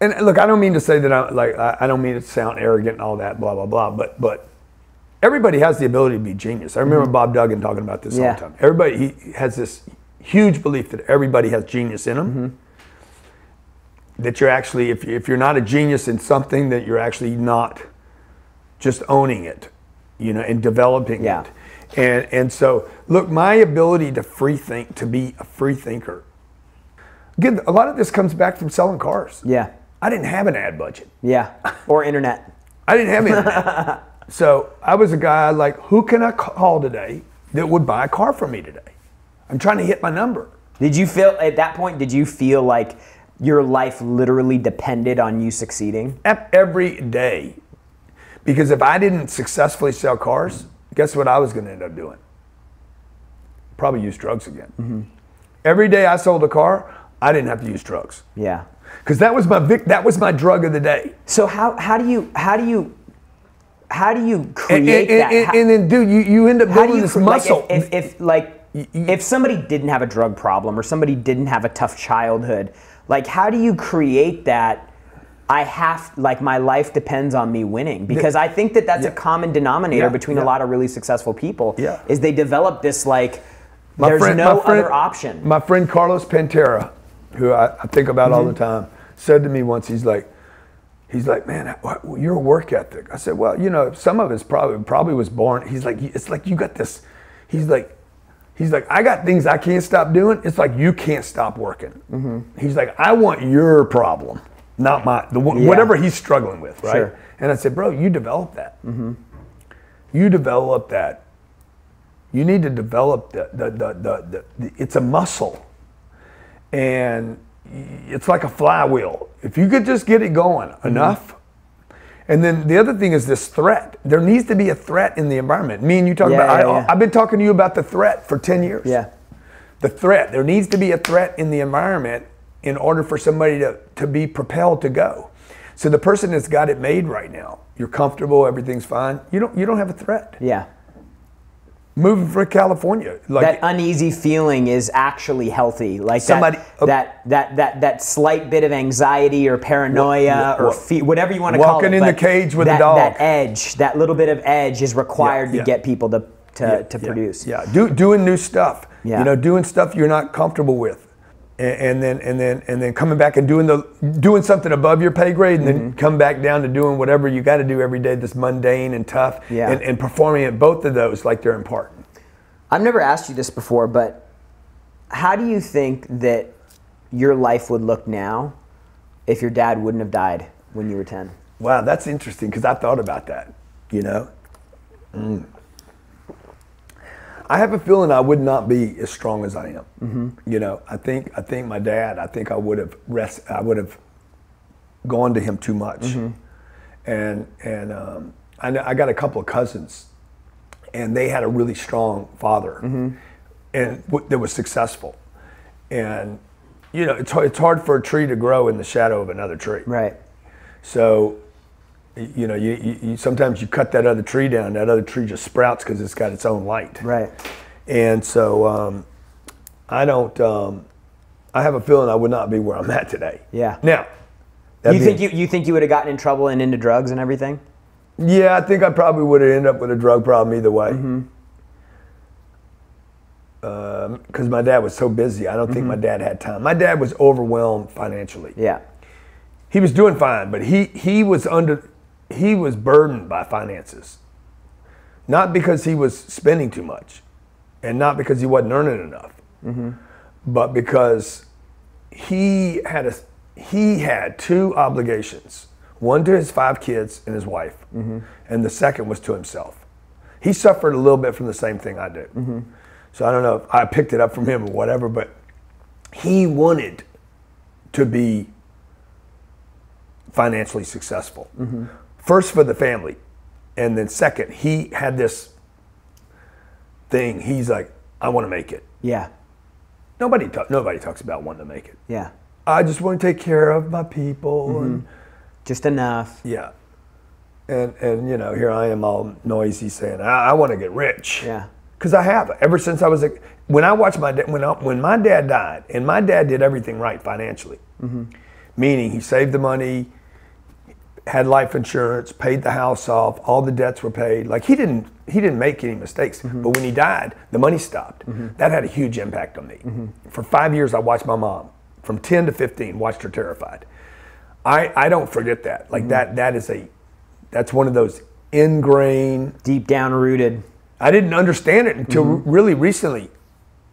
and look, I don't mean to say that I like I don't mean to sound arrogant and all that, blah blah blah. But but everybody has the ability to be genius. I mm-hmm. remember Bob Duggan talking about this all the time. Everybody he has this huge belief that everybody has genius in them. That you're actually, if if you're not a genius in something, that you're actually not just owning it, you know, and developing Yeah. it. And and so look, my ability to free think, to be a free thinker. Again, a lot of this comes back from selling cars. Yeah. I didn't have an ad budget. Yeah. Or internet. I didn't have internet. so I was a guy like, who can I call today that would buy a car from me today? I'm trying to hit my number. Did you feel at that point? Did you feel like your life literally depended on you succeeding? Every day. Because if I didn't successfully sell cars, guess what I was going to end up doing? Probably use drugs again. Mm-hmm. Every day I sold a car, I didn't have to use drugs. Yeah. Because that was my vic- that was my drug of the day. So how how do you how do you how do you And, create and- that? and- How- and then, dude, you, you end up how do building you this cre- like, muscle. if, if, if like if somebody didn't have a drug problem or somebody didn't have a tough childhood like how do you create that i have like my life depends on me winning because i think that that's a common denominator Yeah, between a lot of really successful people Yeah. is they develop this like My there's friend- no friend- other option My friend Carlos Pantera, who I, I think about all the mm-hmm. time, said to me once, he's like, he's like, man, what, your work ethic. I said, well, you know, some of it's probably probably was born. He's like, it's like you got this. He's like, he's like, I got things I can't stop doing. It's like you can't stop working. He's like, I want your problem, not my the one Yeah. whatever he's struggling with, right? Sure. And I said, bro, you develop that. You develop that you need to develop the, the, the, the, the, it's a muscle and it's like a flywheel if you could just get it going Mm-hmm. enough and then the other thing is this threat. There needs to be a threat in the environment. Me and you talk Yeah, about yeah, I, yeah. i've been talking to you about the threat for 10 years. Yeah. The threat. There needs to be a threat in the environment in order for somebody to, to be propelled to go. So the person that's got it made right now you're comfortable everything's fine you don't you don't have a threat. Yeah moving from california. Like that uneasy feeling is actually healthy. Like Somebody- uh, that, that that that that slight bit of anxiety or paranoia Wha- or wha- fe- whatever you want to call it walking in the cage with a that, dog. that edge that little bit of edge is required Yeah, to get people to to, to yeah, produce. Yeah, do, doing new stuff. Yeah. You know, doing stuff you're not comfortable with, and, and then and then and then coming back and doing the doing something above your pay grade, and Mm-hmm. then come back down to doing whatever you got to do every day that's mundane and tough, Yeah. and, and performing at both of those like they're important. I've never asked you this before but how do you think that your life would look now if your dad wouldn't have died when you were 10 Wow, that's interesting because I thought about that. You know, Mm. I have a feeling I would not be as strong as I am. Mm-hmm. You know, I think I think my dad. I think I would have rest. I would have gone to him too much, Mm-hmm. and and um, I know, I got a couple of cousins, and they had a really strong father, Mm-hmm. and w- that was successful, and you know it's hard, it's hard for a tree to grow in the shadow of another tree. right So, you know, you, you, you sometimes you cut that other tree down, that other tree just sprouts because it's got its own light. right And so, um, I don't. Um, I have a feeling I would not be where I'm at today. Yeah. Now, you think you, you think you would have gotten in trouble and into drugs and everything Yeah, I think I probably would have ended up with a drug problem either way. Mm-hmm. Because my dad was so busy, I don't think my dad had time. My dad was overwhelmed financially. yeah he was doing fine, but he he was under he was burdened by finances. Not because he was spending too much, and not because he wasn't earning enough, mm-hmm. but because he had a he had two obligations. One to his five kids and his wife, mm-hmm. and the second was to himself. He suffered a little bit from the same thing I did. Mm-hmm. So I don't know if I picked it up from him or whatever, but he wanted to be financially successful. First for the family, and then second, he had this thing. He's like, I want to make it. yeah Nobody, ta- nobody talks about wanting to make it. yeah I just want to take care of my people. Mm-hmm. And just enough yeah, and and you know here I am all noisy saying I, I want to get rich. Yeah. Because I have ever since I was a when I watched my dad when I, when my dad died and my dad did everything right financially, mm-hmm. meaning he saved the money, had life insurance, paid the house off, all the debts were paid. Like he didn't he didn't make any mistakes. Mm-hmm. But when he died, the money stopped. Mm-hmm. That had a huge impact on me. Mm-hmm. For five years, I watched my mom from ten to fifteen, watched her terrified. I I don't forget that. Like that that is a that's one of those ingrained. Deep down rooted. I didn't understand it until really recently.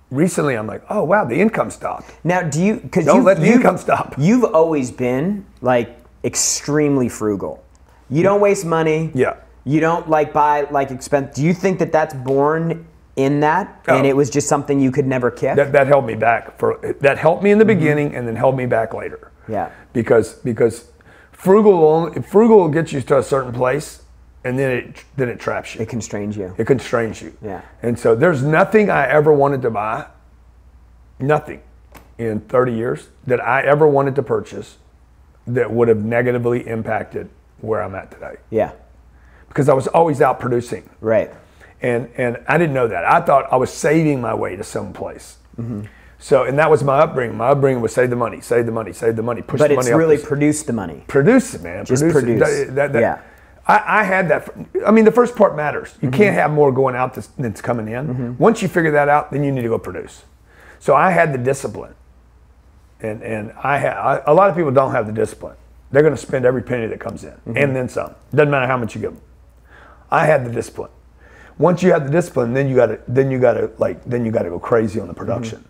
Recently, I'm like, oh wow, the income stopped. Now, do you? Because Don't you, let the income stop. You've always been like extremely frugal. You don't waste money. Yeah. You don't like buy like expense. Do you think that that's born in that, oh. and Oh. it was just something you could never kick? That, that held me back for that helped me in the mm-hmm. beginning and then held me back later. Yeah. Because because frugal will only, frugal will get you to a certain place and then it then it traps you. it constrains you. It constrains you. Yeah. And so there's nothing I ever wanted to buy, nothing in 30 years that I ever wanted to purchase that would have negatively impacted where I'm at today. Yeah. Because I was always out producing. Right. And and I didn't know that. I thought I was saving my way to some place. Mm-hmm. So and that was my upbringing. My upbringing was save the money, save the money, save the money, push But the it's money. up really the- produced the money. produce it, man. Just it. produce. That- that- that- Yeah. I, I had that. I mean, the first part matters. Mm-hmm. You can't have more going out than's coming in. Once you figure that out, then you need to go produce. So I had the discipline, and and I had I, a lot of people don't have the discipline. They're going to spend every penny that comes in, Mm-hmm. and then some. Doesn't matter how much you give them. I had the discipline. Once you have the discipline, then you got to then you got to like then you got to go crazy on the production.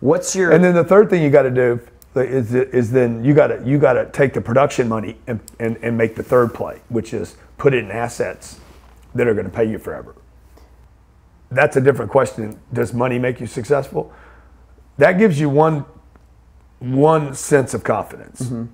What's your? And then the third thing you got to do is, is then you got to you got to take the production money and, and, and make the third play, which is put it in assets that are going to pay you forever. That's a different question. Does money make you successful? That gives you one one sense of confidence. Mm-hmm.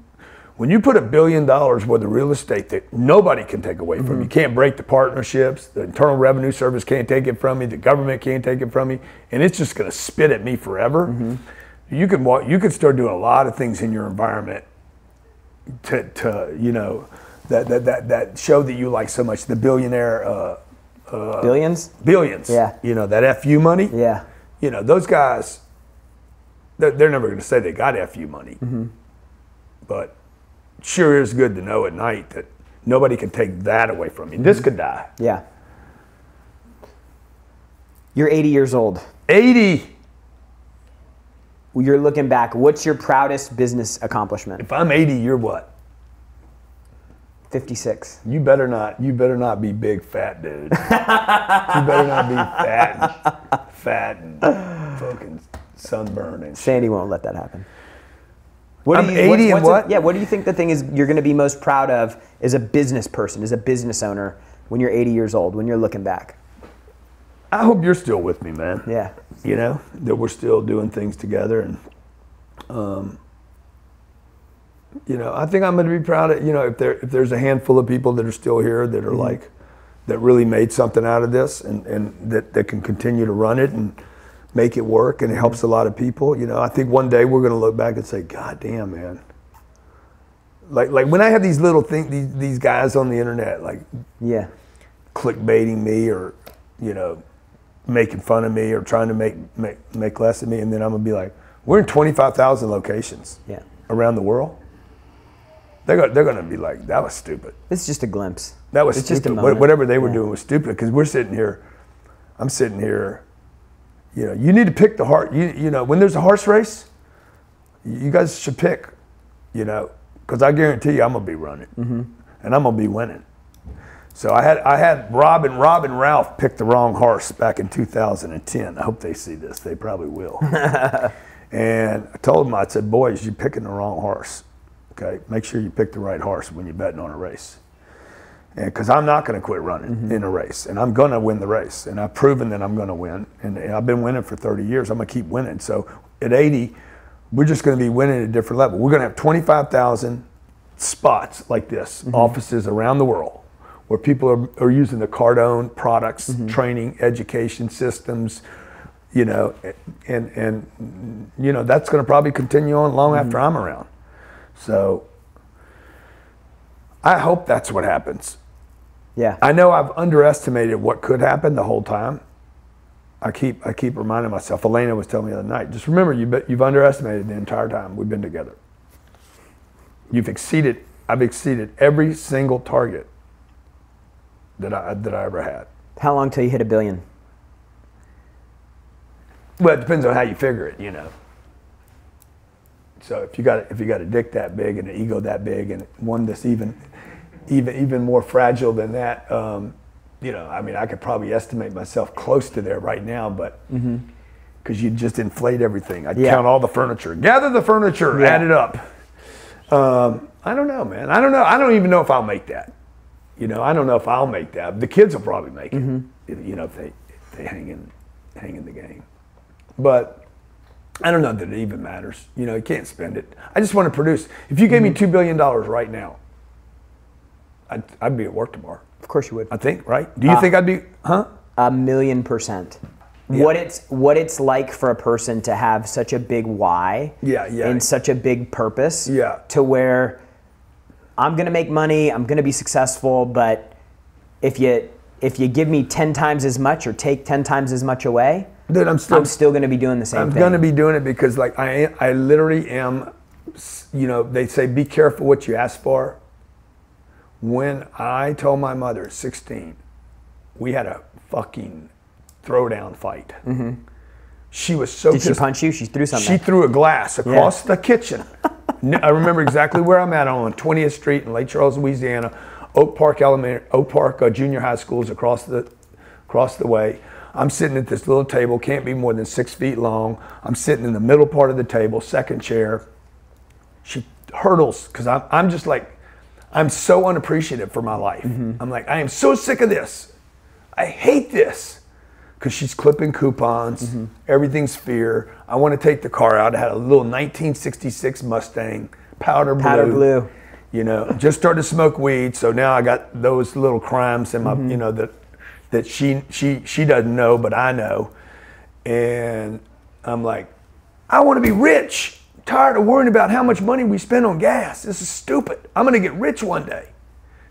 When you put a billion dollars worth of real estate that nobody can take away from you, you can't break the partnerships, the Internal Revenue Service can't take it from me, the government can't take it from me, and it's just going to spit at me forever. Mm-hmm. You can walk, you can start doing a lot of things in your environment to, to you know that, that, that, that show that you like so much. The billionaire uh, uh billions? billions, Yeah. you know that fu money, Yeah. you know those guys they're, they're never going to say they got fu money mm-hmm. but sure is good to know at night that nobody can take that away from you this mm-hmm. could die Yeah. You're 80 years old. 80 You're looking back. What's your proudest business accomplishment? if i'm 80 you're what 56. you better not you better not be big fat dude you better not be fat and, fat and fucking sunburned and shit. Sandy won't let that happen. What I'm 80 and what's- what's what? A, yeah, what do you think the thing is you're going to be most proud of as a business person, as a business owner, when you're 80 years old, when you're looking back? i hope you're still with me man Yeah. you know that we're still doing things together and um, you know i think i'm going to be proud of you know if there if there's a handful of people that are still here that are like that really made something out of this and and that, that can continue to run it and make it work and it helps mm-hmm. a lot of people you know i think one day we're going to look back and say god damn man like like when i have these little things these, these guys on the internet like Yeah. clickbaiting me or you know making fun of me or trying to make make, make less of me and then i'm gonna be like we're in 25000 locations Yeah. around the world they're gonna, they're gonna be like that was stupid It's just a glimpse. that was it's stupid just a moment. whatever they were Yeah. doing was stupid because we're sitting here i'm sitting here you know you need to pick the heart you, you know when there's a horse race you guys should pick you know because i guarantee you i'm gonna be running Mm-hmm. and i'm gonna be winning so I had I had Rob and Rob and Ralph pick the wrong horse back in 2010. I hope they see this. They probably will. and I told them I said, "Boys, you're picking the wrong horse. Okay, make sure you pick the right horse when you're betting on a race." Because I'm not going to quit running mm-hmm. in a race, and I'm going to win the race, and I've proven that I'm going to win, and, and I've been winning for 30 years. I'm going to keep winning. So at 80, we're just going to be winning at a different level. We're going to have 25,000 spots like this, mm-hmm. offices around the world, where people are, are using the Cardone products, mm-hmm. training, education systems, you know, and and you know that's going to probably continue on long after I'm around. So I hope that's what happens. Yeah. I know I've underestimated what could happen the whole time. I keep I keep reminding myself. Elena was telling me the other night. Just remember, you you've underestimated the entire time we've been together. You've exceeded. I've exceeded every single target that I that I ever had. How long till you hit a billion? Well, it depends on how you figure it, you know. So if you got if you got a dick that big and an ego that big and one that's even even even more fragile than that, um, you know, I mean, I could probably estimate myself close to there right now, but because you just inflate everything, I'd Yeah. count all the furniture, gather the furniture, Yeah. add it up. Um, I don't know, man. I don't know. I don't even know if I'll make that. You know, I don't know if I'll make that. The kids will probably make it. if- You know, if they if they hang in hang in the game. But I don't know that it even matters. You know, you can't spend it. I just want to produce. If you gave me two billion dollars right now, I'd, I'd be at work tomorrow. Of course you would. I think, right? Do you uh, think I'd be? Huh? A million percent. What it's what it's like for a person to have such a big why Yeah, yeah. and such a big purpose Yeah. to where I'm gonna make money, I'm gonna be successful, but if you if you give me ten times as much or take ten times as much away, Dude, I'm still. I'm still gonna be doing the same I'm thing. gonna be doing it because, like, I I literally am. You know, they say be careful what you ask for. When I told my mother 16, we had a fucking throwdown fight. She was so Mm-hmm. Did she punch you? She threw something. She threw a glass across the kitchen. I remember exactly where I'm at on 20th Street in Lake Charles, Louisiana. Oak Park Elementary, Oak Park uh, Junior High School is across the across the way. I'm sitting at this little table, can't be more than six feet long. I'm sitting in the middle part of the table, second chair. She hurdles because I'm, I'm just like, I'm so unappreciative for my life. I'm like, I am so sick of this. I hate this because she's clipping coupons. Everything's fear. I want to take the car out. I had a little 1966 Mustang, powder blue. Powder blue. You know, just started to smoke weed, so now I got those little crimes in my, Mm-hmm. you know, that that she she she doesn't know, but I know. And I'm like, I want to be rich. Tired of worrying about how much money we spend on gas. This is stupid. I'm gonna get rich one day.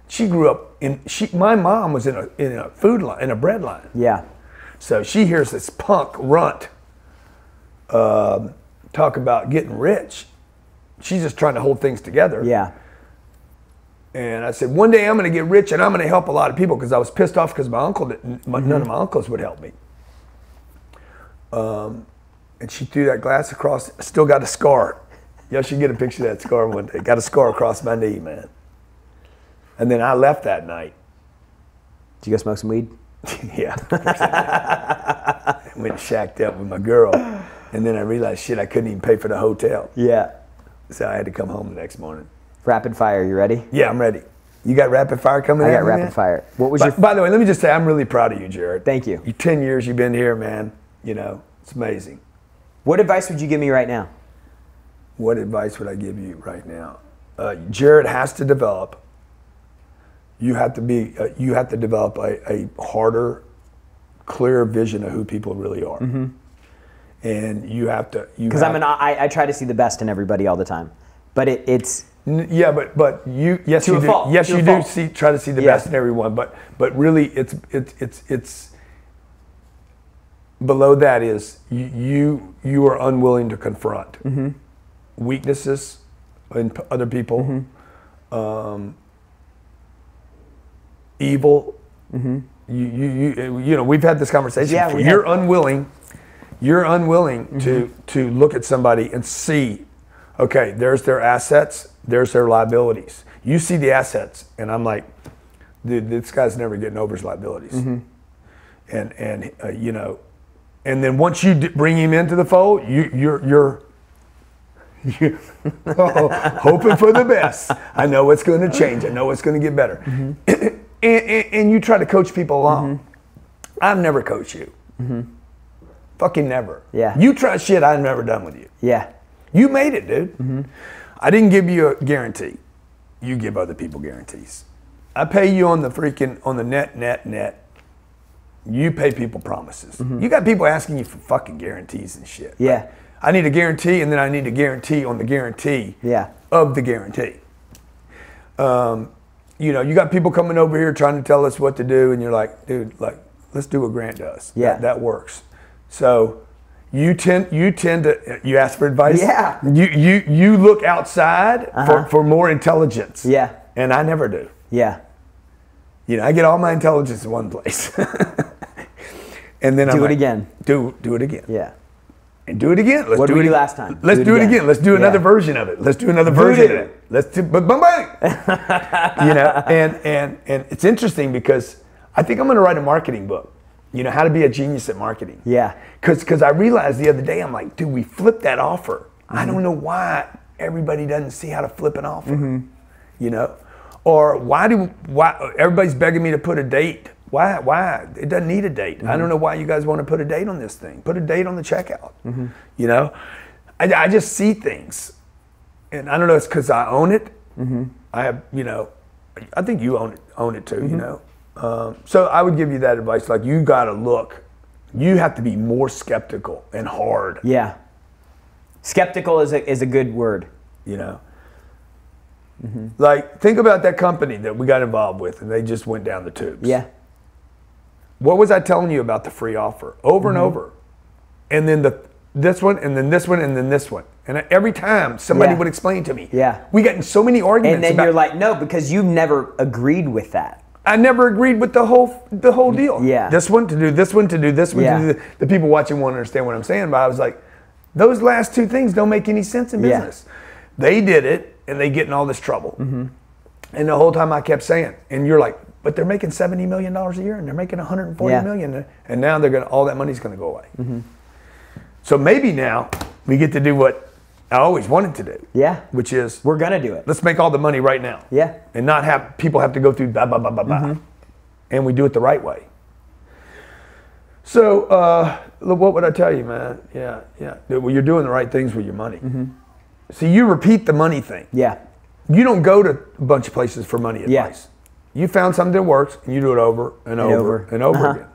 She grew up in she. My mom was in a in a food line in a bread line. Yeah. So she hears this punk runt um, talk about getting rich. She's just trying to hold things together. Yeah. And I said, one day I'm going to get rich and I'm going to help a lot of people because I was pissed off because my uncle didn't, my, none of my uncles would help me. Um, and she threw that glass across. I still got a scar. Y'all should get a picture of that scar one day. Got a scar across my knee, man. And then I left that night. Did you go smoke some weed? yeah. Went shacked up with my girl. And then I realized, shit, I couldn't even pay for the hotel. Yeah. So I had to come home the next morning. Rapid fire. You ready? Yeah, I'm ready. You got rapid fire coming I got rapid fire. What was By, your? by the way, let me just say, I'm really proud of you, Jarrod. Thank you. You 10 years you've been here, man. You know, it's amazing. What advice would you give me right now? What advice would I give you right now? Uh, Jarrod has to develop. You have to be. Uh, you have to develop a, a harder, clearer vision of who people really are. And you have to. Because I'm an I, I try to see the best in everybody all the time, but it, it's N- Yeah, but but you yes you do fault, yes to you do fault. see try to see the Yeah. best in everyone, but but really it's it's it's it's below that is you you, are unwilling to confront Mm-hmm. weaknesses in p- other people, Mm-hmm. um, evil. You, you you you know we've had this conversation. Mm-hmm. Yeah, we You're have. unwilling. You're unwilling Mm-hmm. to to look at somebody and see, okay, there's their assets, there's their liabilities. You see the assets, and I'm like, dude, this guy's never getting over his liabilities. Mm-hmm. And and uh, you know, and then once you d- bring him into the fold, you you're you're. you hoping for the best. I know it's going to change. I know it's going to get better. Mm-hmm. and, and, and you try to coach people along. I've never coached you. Fucking never. Mm-hmm. Yeah. You try shit I've never done with you. yeah. You made it, dude. Mm-hmm. I didn't give you a guarantee. You give other people guarantees. I pay you on the freaking on the net, net, net. You pay people promises. You got people asking you for fucking guarantees and shit. Mm-hmm. Yeah. I need a guarantee, and then I need a guarantee on the guarantee Yeah. of the guarantee. Um, you know, you got people coming over here trying to tell us what to do, and you're like, dude, like, let's do what Grant does. Yeah. that, that works. So. You tend you tend to you ask for advice. Yeah. You you you look outside Uh-huh. for, for more intelligence. Yeah. And I never do. Yeah. You know, I get all my intelligence in one place. and then Do I'm it like, again. Do do it again. Yeah. And do it again. Let's What do did we it do last time? Let's do, it again. Let's do another Yeah. version of it. Let's do another version Voodoo. of it. Let's do but bang bang. you know, and and and it's interesting because I think I'm going to write a marketing book. You know, how to be a genius at marketing. Yeah. Because because I realized the other day I'm like, dude, we flipped that offer. Mm-hmm. I don't know why everybody doesn't see how to flip an offer. Mm-hmm. You know, or why do why everybody's begging me to put a date? Why why it doesn't need a date? I Mm-hmm. don't know why you guys want to put a date on this thing. Put a date on the checkout. You know, I, I just see things, and I don't know. It's because I own it. Mm-hmm. I have you know, I think you own it own it too. You know, um, so I would give you that advice. Like you got to look. You have to be more skeptical and hard. Yeah. Skeptical is a, is a good word. You know. Like think about that company that we got involved with, and they just went down the tubes. Yeah. What was I telling you about the free offer over Mm-hmm. and over? And then the this one, and then this one, and then this one. And every time somebody Yeah. would explain to me, Yeah. we got in so many arguments. And then about, you're like, no, because you've never agreed with that. I never agreed with the whole the whole deal. Yeah. This one to do this one to do this one Yeah. to do. The, people watching won't understand what I'm saying, but I was like, those last two things don't make any sense in Yeah. business. They did it, and they get in all this trouble. Mm-hmm. And the whole time I kept saying, and you're like, but they're making seventy million dollars a year, and they're making 140 Yeah. million, and now they're gonna all that money's gonna go away. Mm-hmm. So maybe now we get to do what I always wanted to do. Yeah. Which is We're going to do it. let's make all the money right now. Yeah. And not have people have to go through blah blah blah blah blah. Mm-hmm. And we do it the right way. So uh, what would I tell you, man? Yeah, yeah. Well, you're doing the right things with your money. Mm-hmm. See, you repeat the money thing. Yeah. You don't go to a bunch of places for money Yeah. You found something that works, and you do it over and, over, over. and over Uh-huh. again.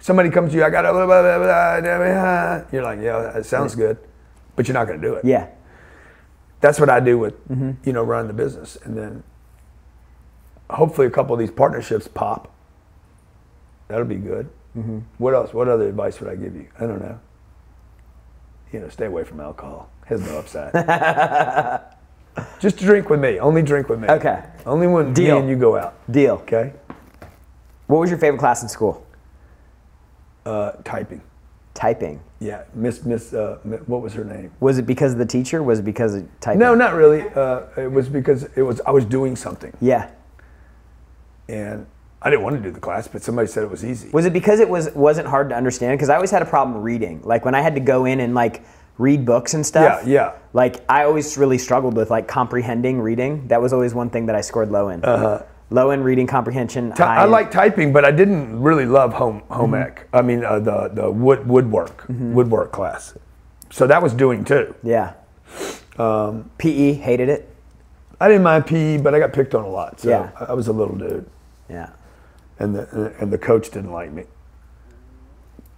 Somebody comes to you, I got a little blah, blah, blah, blah, blah. You're like, yeah, that sounds good, but you're not going to do it. Yeah. That's what I do with, Mm-hmm. you know, running the business, and then hopefully a couple of these partnerships pop. That'll be good. Mm-hmm. What else? What other advice would I give you? I don't know. You know, stay away from alcohol. Has no upside. Just drink with me. Only drink with me. Okay. Only when Deal. me and you go out. Deal. Okay. What was your favorite class in school? Uh, typing. Typing. Yeah. Miss Miss. Uh, what was her name? Was it because of the teacher? Was it because of typing? No, not really. Uh, it was because it was I was doing something, Yeah. and I didn't want to do the class, but somebody said it was easy. Was it because it was wasn't hard to understand? Because I always had a problem reading. Like when I had to go in and like read books and stuff. Yeah, yeah. Like I always really struggled with like comprehending reading. That was always one thing that I scored low in. Uh-huh. Low in reading comprehension. I like typing, but I didn't really love home home Mm-hmm. ec. I mean, uh, the the wood woodwork woodwork class. So that was doing too. Yeah. Um, PE hated it. I didn't mind PE, but I got picked on a lot. So Yeah. I, I was a little dude, Yeah. and the and the coach didn't like me.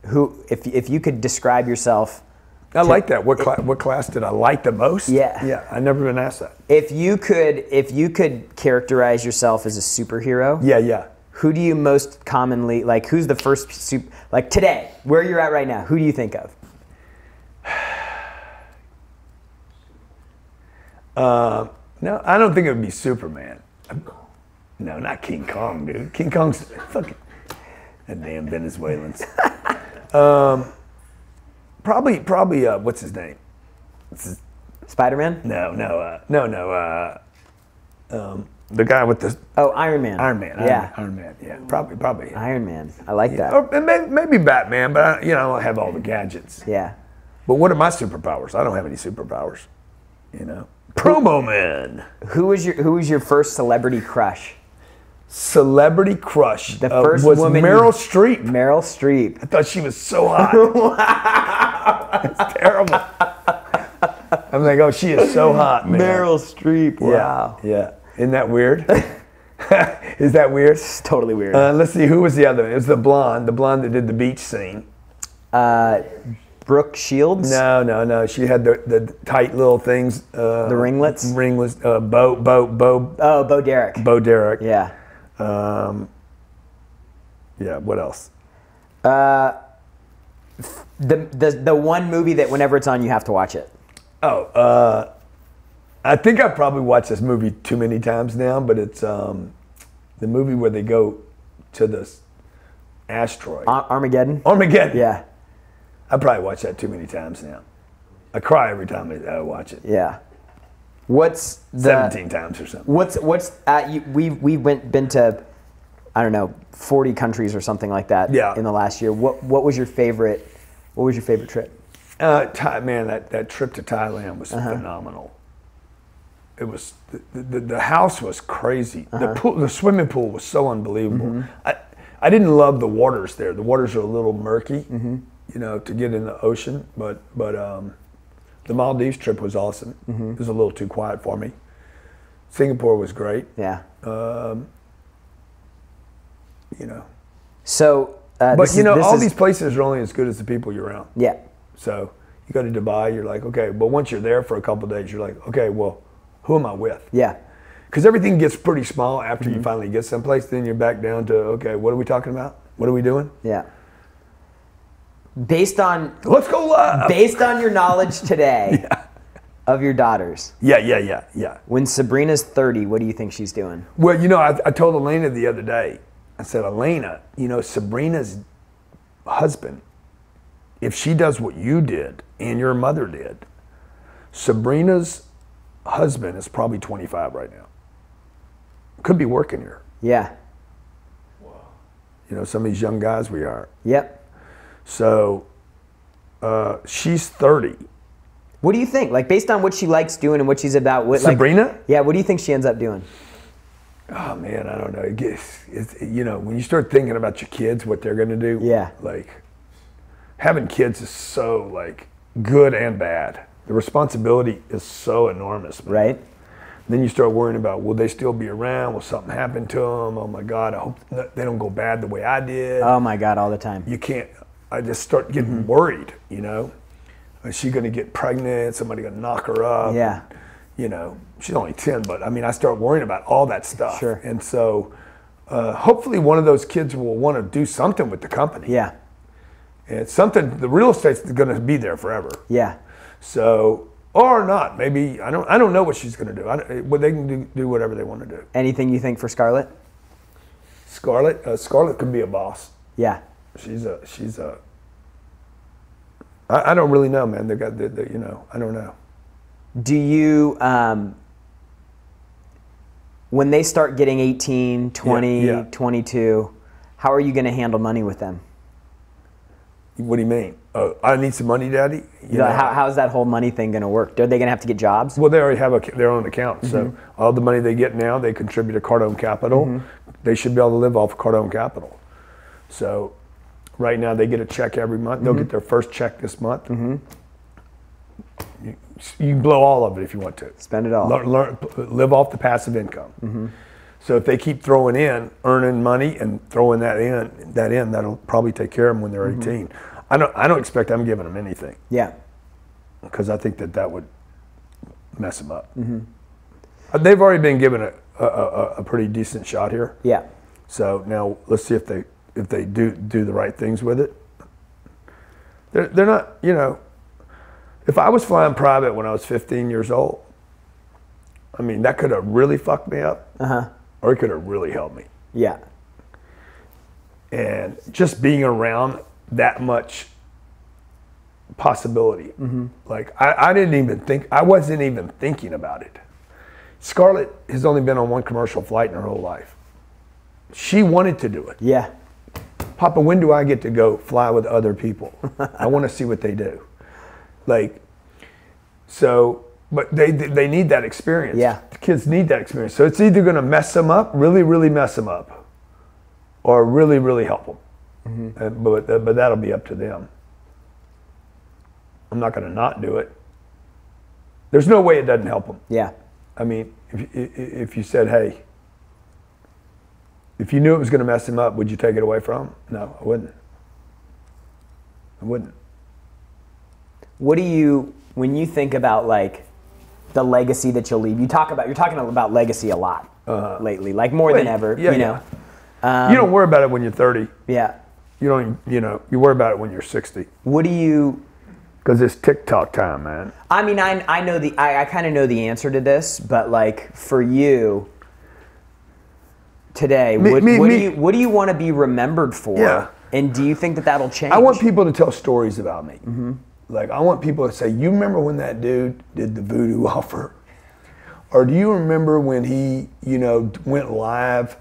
Who, if if you could describe yourself, I like that. What cla- what class did I like the most? Yeah. yeah. I never been asked that. if you could, if you could characterize yourself as a superhero, Yeah, yeah. who do you most commonly like? Who's the first super, like today, where you're at right now? Who do you think of? No, I don't think it would be Superman. No, not King Kong, dude. King Kong's fucking that damn Venezuelans. um, probably, probably. Uh, what's his name? Spider-Man? No, no, uh, no, no. Uh, um, the guy with the Oh, Iron Man. Iron Man. Yeah, Man, Iron Man. Yeah, probably, probably. Iron Man. I like that. Or and maybe, maybe Batman, but I, you know, I don't have all the gadgets. Yeah. But what are my superpowers? I don't have any superpowers. You know, promo man, Who was your Who was your first celebrity crush? Celebrity crush. The uh, first was woman Meryl Streep. Meryl Streep. I thought she was so hot. it's terrible. I'm like, oh, she is so hot, man. Meryl Streep. Yeah, yeah. Isn't that weird? is that weird? It's totally weird. Uh, let's see, who was the other? one? It was the blonde, the blonde that did the beach scene. Uh, Brooke Shields. No, no, no. She had the, the tight little things. Uh, The ringlets? Ringlets. Uh, Bo, Bo, Bo, Oh, Bo Derek. Bo Derek. Yeah. Um, yeah. What else? Uh, The, the the one movie that whenever it's on you have to watch it. Oh, uh, I think I've probably watched this movie too many times now, but it's um, the movie where they go to this asteroid. Ar- Armageddon. Armageddon. Yeah. I probably watched that too many times now. I cry every time I watch it. Yeah. What's the 17 times or something. What's what's at you, we we went been to I don't know 40 countries or something like that Yeah. in the last year. What what was your favorite what was your favorite trip? Uh, Thai, man, that, that trip to Thailand was phenomenal. It was the, the, the house was crazy. The pool, the swimming pool was so unbelievable. I, I didn't love the waters there. The waters are a little murky, you know, to get in the ocean. But but um, the Maldives trip was awesome. It was a little too quiet for me. Singapore was great. Yeah. You know, So uh, but this you is- know, this all is- these places are only as good as the people you're around. yeah So you go to Dubai, you're like, okay, but once you're there for a couple of days, you're like, okay, well, who am I with? yeah Because everything gets pretty small after Mm-hmm. you finally get someplace. Then you're back down to, okay, what are we talking about? What are we doing? yeah. Based on Let's go live. based on your knowledge today of your daughters, Yeah, yeah, yeah, yeah. when Sabrina's 30, what do you think she's doing? Well, you know, I, I told Elena the other day, I said, Elena, you know, Sabrina's husband, if she does what you did and your mother did, Sabrina's husband is probably 25 right now. Could be working here. Yeah. You know, some of these young guys we are. Yep. So uh, she's 30. What do you think? Like based on what she likes doing and what she's about, what, like, Sabrina? yeah. What do you think she ends up doing? Oh man, I don't know. It gets, it's, you know, when you start thinking about your kids, what they're going to do. Yeah. Like having kids is so like good and bad. The responsibility is so enormous. man. Right. Then you start worrying about will they still be around? Will something happen to them? Oh my God, I hope they don't go bad the way I did. Oh my God, all the time. you can't. I just start getting Mm-hmm. worried. You know, is she going to get pregnant? Somebody going to knock her up? Yeah. You know, she's only ten, but I mean, I start worrying about all that stuff. Sure. And so, uh, hopefully, one of those kids will want to do something with the company. Yeah. And it's something. The real estate's going to be there forever. Yeah. So, or not. Maybe I don't. I don't know what she's going to do. I, well, they can do, do whatever they want to do. Anything you think for Scarlett? Scarlett. Uh, Scarlett could be a boss. Yeah. She's a. She's a. I, I don't really know, man. They got the, the. You know. I don't know. Do you, um, when they start getting 18, 20, Yeah, yeah. 22, how are you going to handle money with them? What do you mean? Oh, I need some money, Daddy. You Yeah, how, how's that whole money thing going to work? Are they going to have to get jobs? Well, they already have a, their own account, so Mm-hmm. all the money they get now, they contribute to Cardone Capital. They should be able to live off of Cardone Capital. So, right now they get a check every month. They'll Mm-hmm. get their first check this month. You, you blow all of it if you want to. Spend it all. Learn, learn, live off the passive income. Mm-hmm. So if they keep throwing in, earning money, and throwing that in, that in, that'll probably take care of them when they're Mm-hmm. 18. I don't, I don't expect I'm giving them anything Yeah. because I think that that would mess them up. Mm-hmm. Uh, They've already been given a, a, a, a pretty decent shot here, Yeah. so now let's see if they if they do do the right things with it. They're they're not you know. If I was flying private when I was 15 years old, I mean that could have really fucked me up, Uh-huh. or it could have really helped me. Yeah. and just being around that much possibility. Like I, I didn't even think I wasn't even thinking about it. Scarlett has only been on one commercial flight in her whole life. She wanted to do it. Yeah. Papa, when do I get to go fly with other people? I want to see what they do. Like, so, but they they need that experience. Yeah. the kids need that experience. So it's either going to mess them up, really, really mess them up, or really, really help them. Uh, but but that'll be up to them. I'm not going to not do it. There's no way it doesn't help them. Yeah. I mean, if if you said, hey, if you knew it was going to mess him up, would you take it away from him? No, I wouldn't. I wouldn't. What do you when you think about like the legacy that you'll leave? You talk about you're talking about legacy a lot lately, like more than Uh-huh. Ever. yeah, you know, you don't worry about it when you're 30. yeah. You don't, you know, you worry about it when you're 60. What do you? Because it's TikTok time, man. I mean, I I know the I, I kind of know the answer to this, but like for you today, Me- what, me- what do you what do you want to be remembered for? Yeah. And do you think that that'll change? I want people to tell stories about me. Like, I want people to say, you remember when that dude did the voodoo offer? Or do you remember when he, you know, went live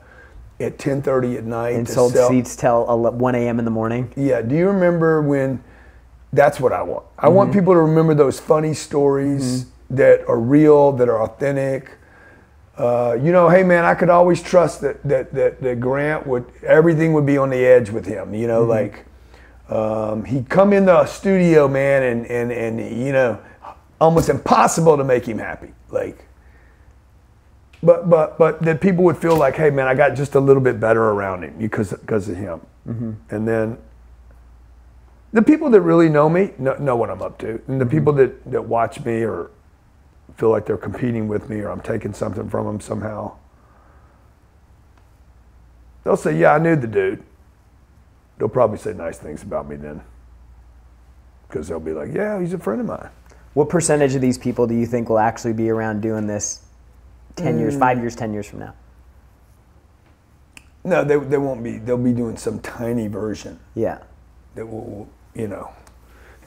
at 10.30 at night and sold sell? seats till 1 a.m. in the morning. Yeah. Do you remember when? That's what I want. I want Mm-hmm. people to remember those funny stories that are real, that are authentic. Uh, you know, hey man, I could always trust that, that that that Grant would everything would be on the edge with him. You know, like um, he'd come in the studio, man, and and and you know, almost impossible to make him happy. Like, but but but that people would feel like, hey man, I got just a little bit better around him because because of him. And then the people that really know me know, know what I'm up to, and the people that that watch me or feel like they're competing with me or I'm taking something from them somehow. They'll say, "Yeah, I knew the dude." They'll probably say nice things about me then, because they'll be like, "Yeah, he's a friend of mine." What percentage of these people do you think will actually be around doing this 10 years, Mm. 5 years, 10 years from now? No, they, they won't be. They'll be doing some tiny version Yeah. that will, you know,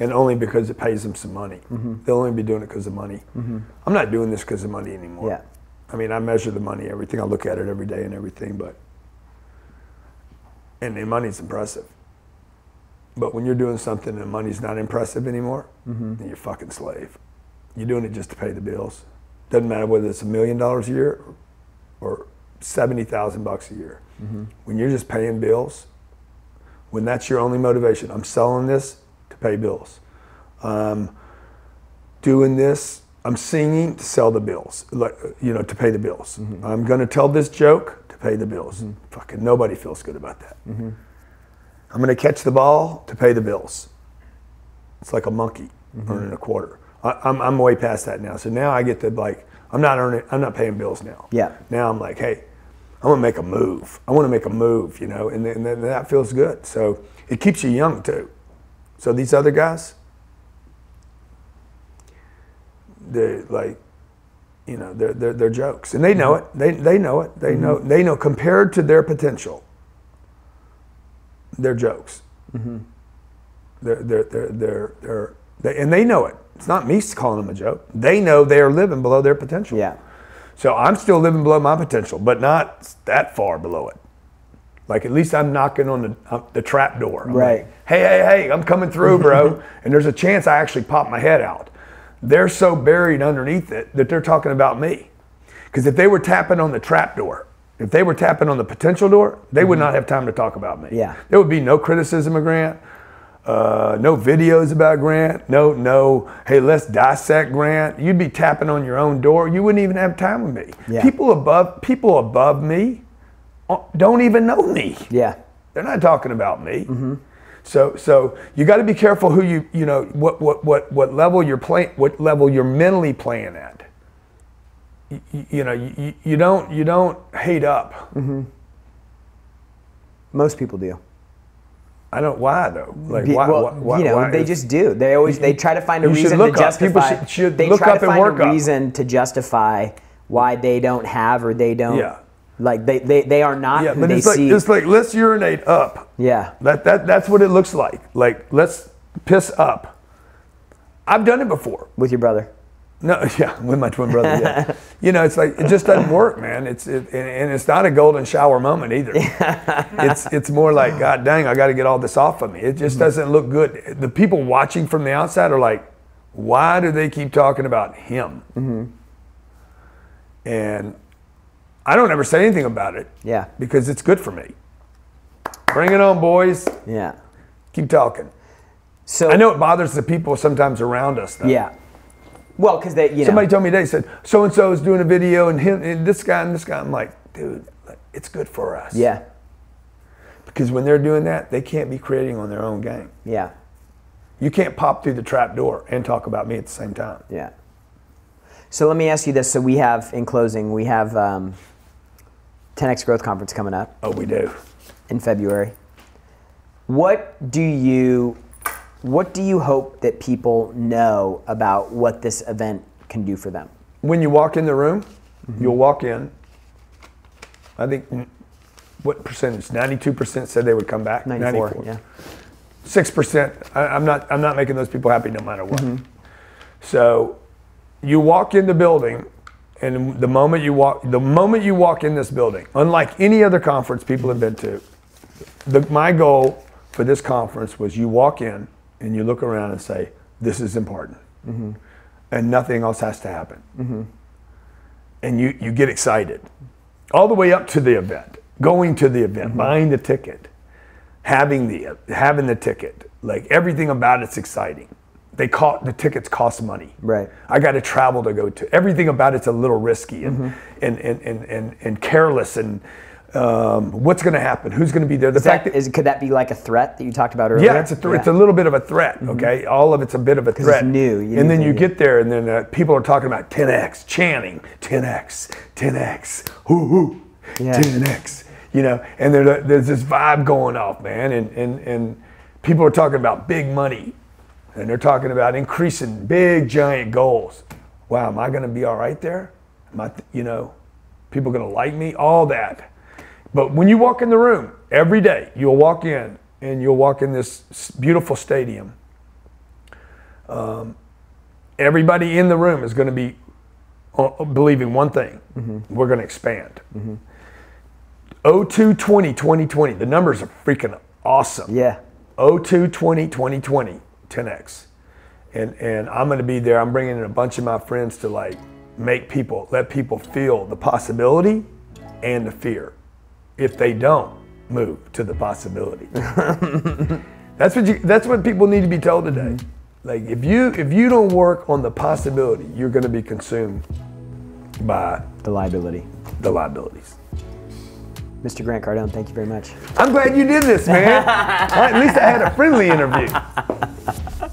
and only because it pays them some money. Mm-hmm. They'll only be doing it because of money. Mm-hmm. I'm not doing this because of money anymore. Yeah. I mean, I measure the money, everything. I look at it every day and everything, but and the money's impressive. But when you're doing something and money's not impressive anymore, mm-hmm. then you're a fucking slave. You're doing it just to pay the bills. Doesn't matter whether it's a million dollars a year or seventy thousand bucks a year. When you're just paying bills, when that's your only motivation, I'm selling this pay bills. Um, doing this, I'm singing to sell the bills, like you know, to pay the bills. Mm-hmm. I'm going to tell this joke to pay the bills. Mm-hmm. Fucking nobody feels good about that. Mm-hmm. I'm going to catch the ball to pay the bills. It's like a monkey earning a quarter. I, I'm, I'm way past that now. So now I get to like, I'm not earning, I'm not paying bills now. Yeah. Now I'm like, hey, I want to make a move. I want to make a move, you know, and, then and that feels good. So it keeps you young too. So these other guys, they're like, you know, they're, they're, they're jokes. And they know it. They, they know it. They know, mm-hmm. they know compared to their potential, they're jokes. Mm-hmm. They're, they're, they're, they're, they're, they, and they know it. It's not me calling them a joke. They know they are living below their potential. Yeah. So I'm still living below my potential, but not that far below it. Like at least I'm knocking on the, uh, the trap door. I'm Right. like, hey, hey, hey, I'm coming through, bro. and there's a chance I actually pop my head out. They're so buried underneath it that they're talking about me. Because if they were tapping on the trap door, if they were tapping on the potential door, they would not have time to talk about me. Mm-hmm. Yeah. There would be no criticism of Grant, uh, no videos about Grant, no, no, hey, let's dissect Grant. You'd be tapping on your own door. You wouldn't even have time with me. Yeah. People above, people above me Oh, don't even know me. Yeah. They're not talking about me. So, so you got to be careful who you, you know, what, what, what, what level you're playing, what level you're mentally playing at. You, you, know, you, you- don't, you don't hate up. Mm-hmm. Most people do. I don't. Why though? Like why? well, why, why you know, why they just do. They always they try to find a You reason to look up. People justify. should- should they look try up to find a up. reason to justify why they don't have or they don't. Yeah. Like they, they, they are not Yeah, who but they it's like see. it's like let's urinate up. yeah. That that that's what it looks like. Like let's piss up. I've done it before. With your brother. No, yeah, with my twin brother. Yeah, you know, it's like it just doesn't work, man. It's it, and, and it's not a golden shower moment either. it's it's more like God dang, I got to get all this off of me. It just doesn't look good. The people watching from the outside are like, why do they keep talking about him? Mm. And I don't ever say anything about it Yeah. because it's good for me. Bring it on, boys. Yeah. Keep talking. So I know it bothers the people sometimes around us. Though. Yeah. Well, because they, you Somebody know. told me today, said, so and so is doing a video and him and this guy and this guy. I'm like, dude, it's good for us. Yeah. Because when they're doing that, they can't be creating on their own game. Yeah. You can't pop through the trap door and talk about me at the same time. Yeah. So let me ask you this. So we have, in closing, we have um, 10x Growth Conference coming up Oh, we do. in February. What do you, what do you hope that people know about what this event can do for them? When you walk in the room, you'll walk in. I think what percentage? Ninety-two percent said they would come back. 94. Yeah. Six percent. I'm not. I'm not making those people happy no matter what. So, you walk in the building, and the moment you walk, the moment you walk in this building, unlike any other conference people have been to, the, my goal for this conference was you walk in and you look around and say, "This is important," mm-hmm. and nothing else has to happen. Mm-hmm. And you you get excited, all the way up to the event, going to the event, mm-hmm. buying the ticket having the having the ticket like everything about it's exciting they caught the tickets cost money Right. i got to travel to go to everything about it's a little risky and Mm-hmm. and, and, and, and, and careless and um, what's going to happen who's going to be there the Is that, fact that is, could that be like a threat that you talked about earlier? yeah, it's a th- it's a little bit of a threat. Okay, all of it's a bit of a it's threat. new, and then you get there, and then uh, people are talking about 10x, Channing, 10x, 10x, whoo, Yeah. 10x. You know, and there, there's this vibe going off, man, and and and people are talking about big money, and they're talking about increasing big giant goals. Wow, am I going to be all right there? Am I, you know, people going to like me? All that. But when you walk in the room every day, you'll walk in and you'll walk in this beautiful stadium. Um, everybody in the room is going to be uh, believing one thing we're going to expand. 02 20 2020, the numbers are freaking awesome. Yeah. 02 20 2020 10x and and i'm going to be there i'm bringing in a bunch of my friends to like make people let people feel the possibility and the fear. If they don't move to the possibility. That's what you that's what people need to be told today. Mm-hmm. Like if you if you don't work on the possibility you're going to be consumed by The liability. the liabilities Mr. Grant Cardone, thank you very much. i'm glad you did this man at least i had a friendly interview